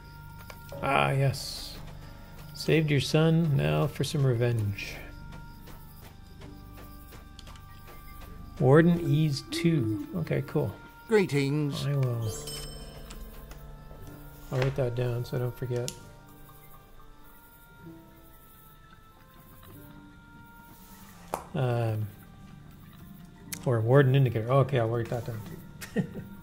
Ah, yes. Saved your son. Now for some revenge. Warden Ease 2. Okay, cool. Greetings. I will. I'll write that down so I don't forget. Um, or warden indicator. Oh, okay, I'll write that down too. *laughs*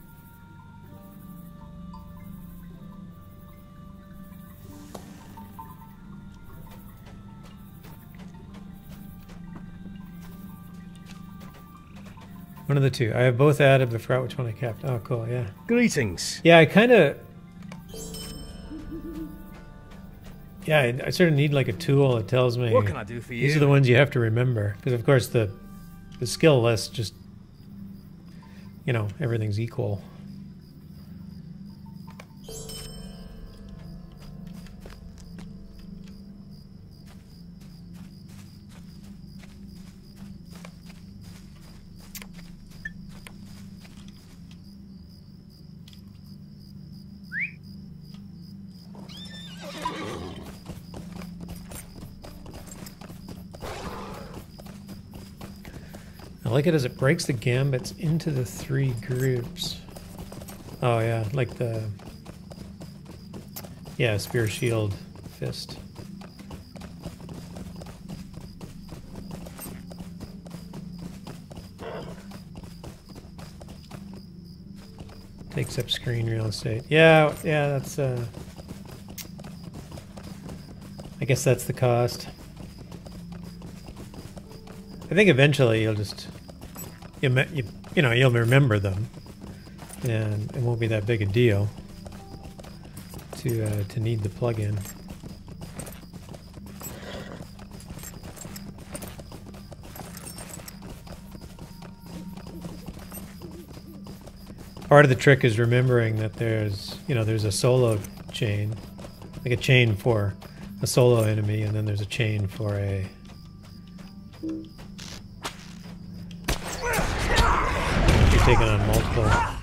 One of the two. I have both added, but forgot which one I kept. Oh, cool. Yeah. Greetings. Yeah, I kind of. Yeah, I, I sort of need like a tool that tells me What can I do for you? these are the ones you have to remember because, of course, the the skill list just you know everything's equal. Like it as it breaks the gambits into the three groups. Oh yeah, like the yeah spear shield fist. Takes up screen real estate. Yeah, yeah, that's uh I guess that's the cost. I think eventually you'll just you, you, you know you'll remember them, and it won't be that big a deal to uh, to need the plugin. Part of the trick is remembering that there's you know there's a solo chain, like a chain for a solo enemy, and then there's a chain for a 走了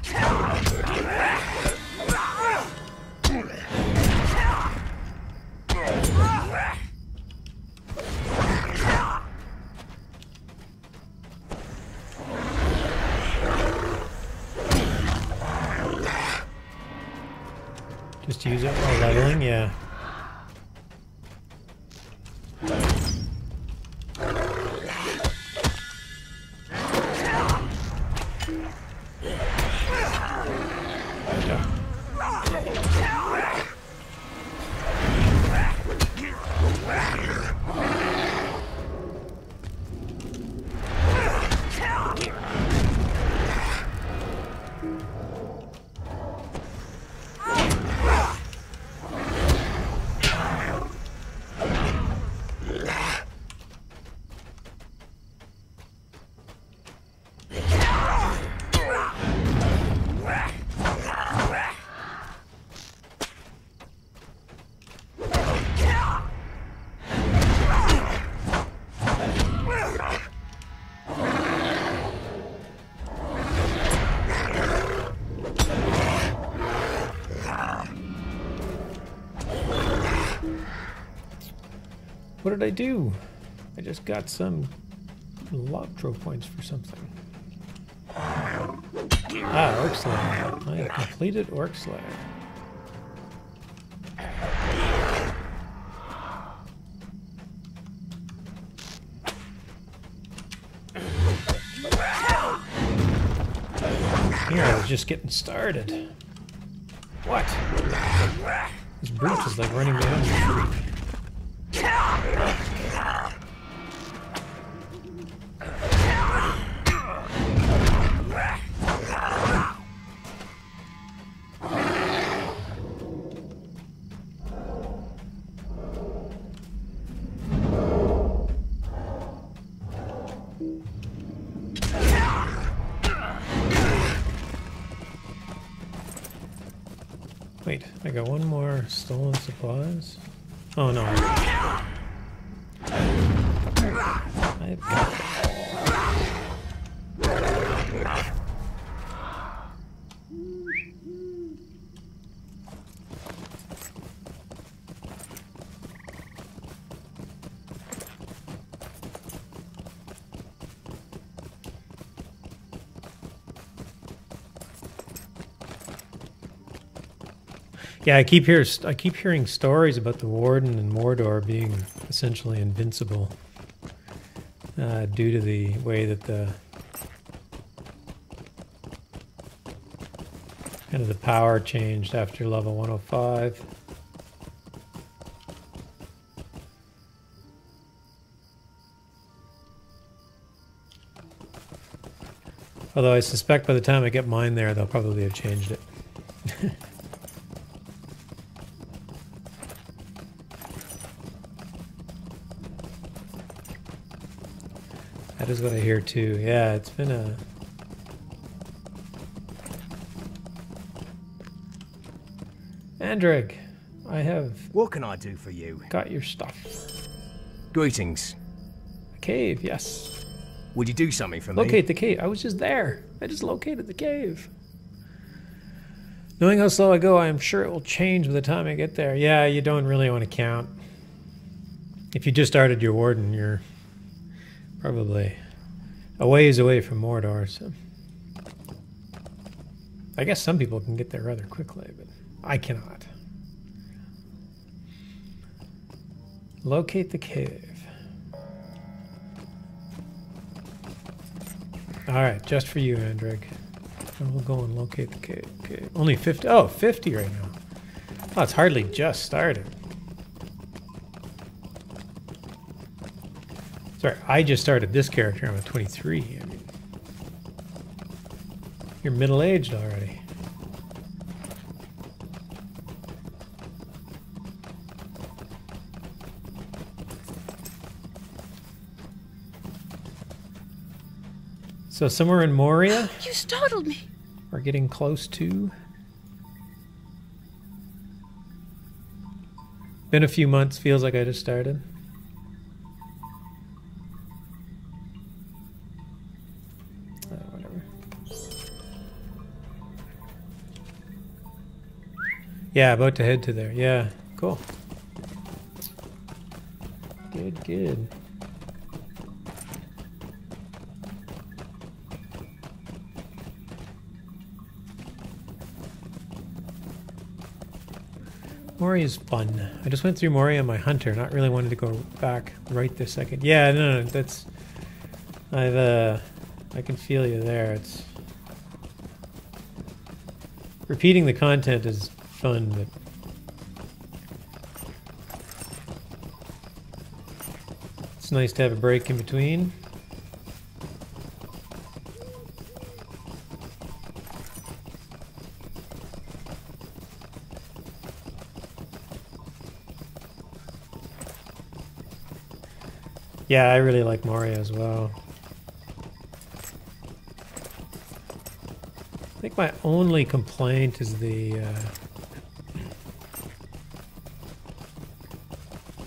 What did I do? I just got some LOTRO points for something. Ah, Orc Slayer. I completed Orc Slayer. Here, I was just getting started. What? This brute is like running behind the Oh no. I've got Yeah, I keep hear I keep hearing stories about the Warden and Mordor being essentially invincible uh, due to the way that the kind of the power changed after level 105. Although I suspect by the time I get mine there, they'll probably have changed it. That is what I hear too. Yeah, it's been a. Andrig, I have What can I do for you? got your stuff. Greetings. A cave, yes. Would you do something for me? Locate the cave. I was just there. I just located the cave. Knowing how slow I go, I am sure it will change by the time I get there. Yeah, you don't really want to count. If you just started your warden, you're probably a ways away from Mordor, so. I guess some people can get there rather quickly, but I cannot. Locate the cave. Alright, just for you, Andrig. And we'll go and locate the cave. Only 50. Oh, 50 right now. Oh, it's hardly just started. Sorry, I just started this character. I'm at 23. I mean, you're middle aged already. So somewhere in Moria, *gasps* You startled me. we're getting close to. Been a few months. Feels like I just started. Yeah, about to head to there. Yeah, cool. Good, good. Moria's fun. I just went through Moria on my hunter, not really wanting to go back right this second. Yeah, no, no, that's. I've, uh. I can feel you there. It's. Repeating the content is fun, but. It's nice to have a break in between. Yeah, I really like Moria as well. I think my only complaint is the uh,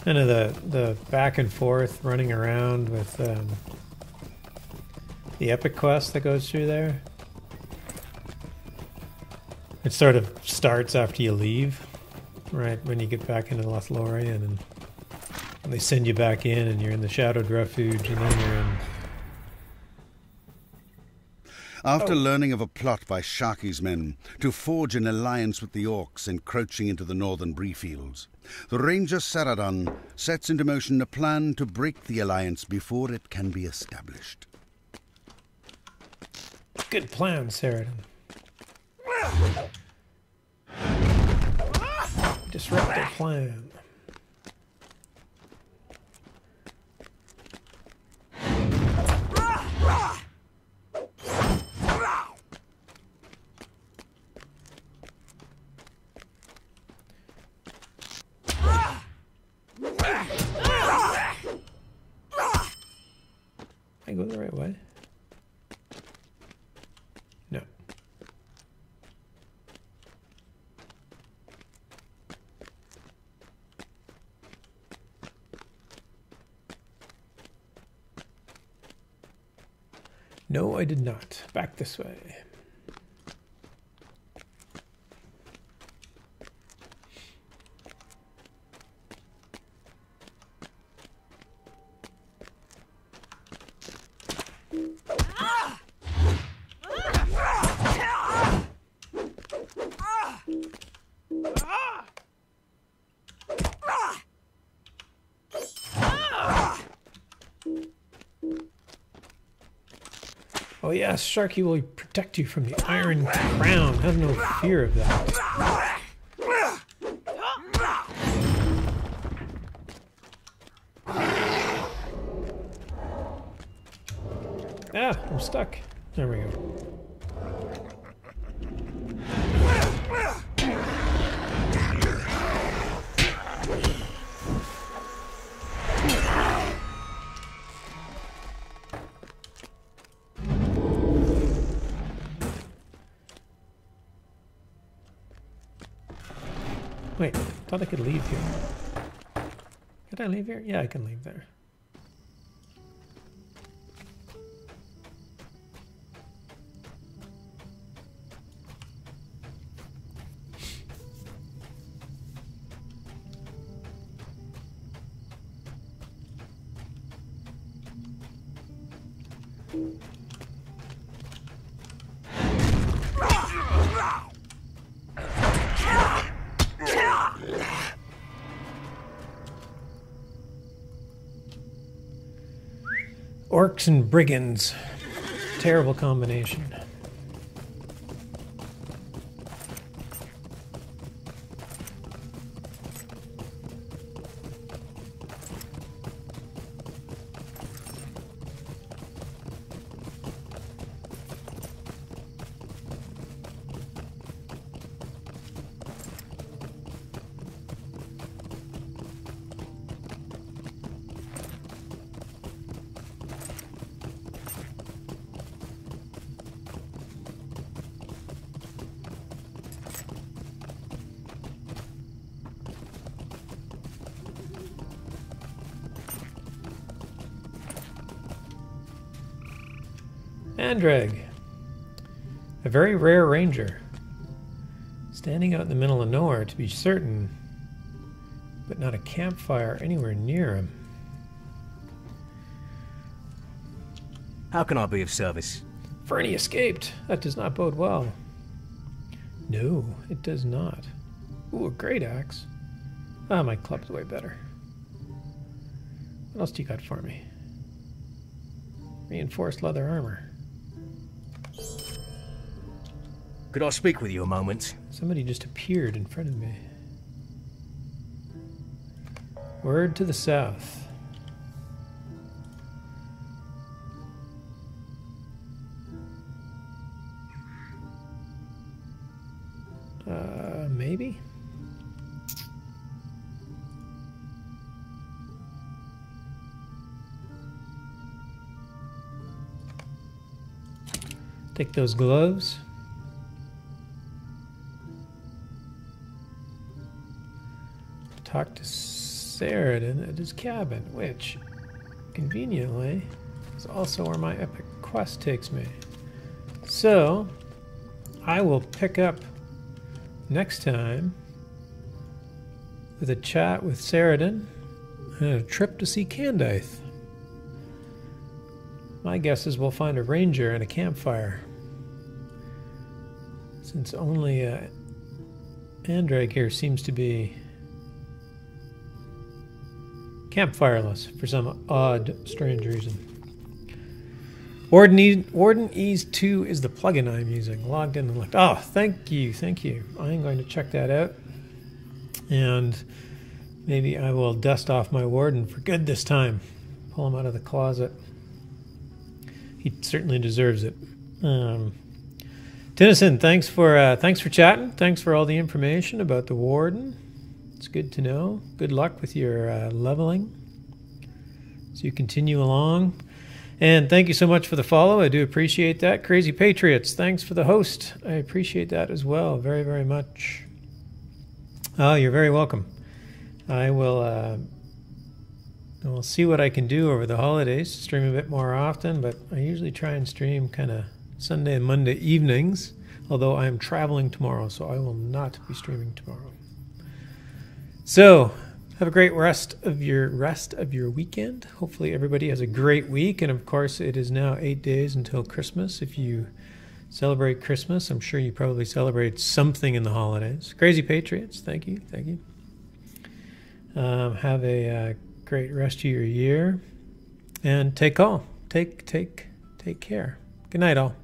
kind of the the back and forth running around with um, the epic quest that goes through there. It sort of starts after you leave, right when you get back into Lothlorien, and and they send you back in, and you're in the Shadowed Refuge, and then you're in. After learning of a plot by Sharky's men to forge an alliance with the Orcs encroaching into the northern Breefields, the Ranger Saradan sets into motion a plan to break the alliance before it can be established. Good plan, Saradin. Disruptive plan. I go the right way? No. No, I did not. Back this way. Yes, Sharky will protect you from the Iron Crown. Have no fear of that. Ah, I'm stuck. There we go. Thought I could leave here. Could I leave here? Yeah, I can leave there. And brigands. Terrible combination. Andrag. A very rare ranger. Standing out in the middle of nowhere to be certain, but not a campfire anywhere near him. How can I be of service? Ferny escaped. That does not bode well. No, it does not. Ooh, a great axe. Ah, my club's way better. What else do you got for me? Reinforced leather armor. Could I speak with you a moment? Somebody just appeared in front of me. Word to the south. Uh, maybe? Take those gloves. Talk to Saradin at his cabin, which, conveniently, is also where my epic quest takes me. So, I will pick up next time with a chat with Saradin and a trip to see Candaith. My guess is we'll find a ranger and a campfire. Since only uh, Andrag here seems to be campfireless for some odd, strange reason. Warden, e- Warden Ease 2 is the plugin I'm using. Logged in and looked. Oh, thank you, thank you. I'm going to check that out. And maybe I will dust off my Warden for good this time. Pull him out of the closet. He certainly deserves it. Um, Tennyson, thanks for uh, thanks for chatting. Thanks for all the information about the Warden. It's good to know. Good luck with your uh, leveling as you continue along. And thank you so much for the follow. I do appreciate that. Crazy Patriots, thanks for the host. I appreciate that as well, very, very much. Oh, you're very welcome. I will uh, And we'll see what I can do over the holidays, stream a bit more often, but I usually try and stream kind of Sunday and Monday evenings, although I am traveling tomorrow, so I will not be streaming tomorrow. So, have a great rest of your rest of your weekend. Hopefully everybody has a great week and of course it is now 8 days until Christmas. If you celebrate Christmas, I'm sure you probably celebrate something in the holidays. Crazy Patriots, thank you. Thank you. Um, have a uh, great rest of your year and take all. Take take take care. Good night all.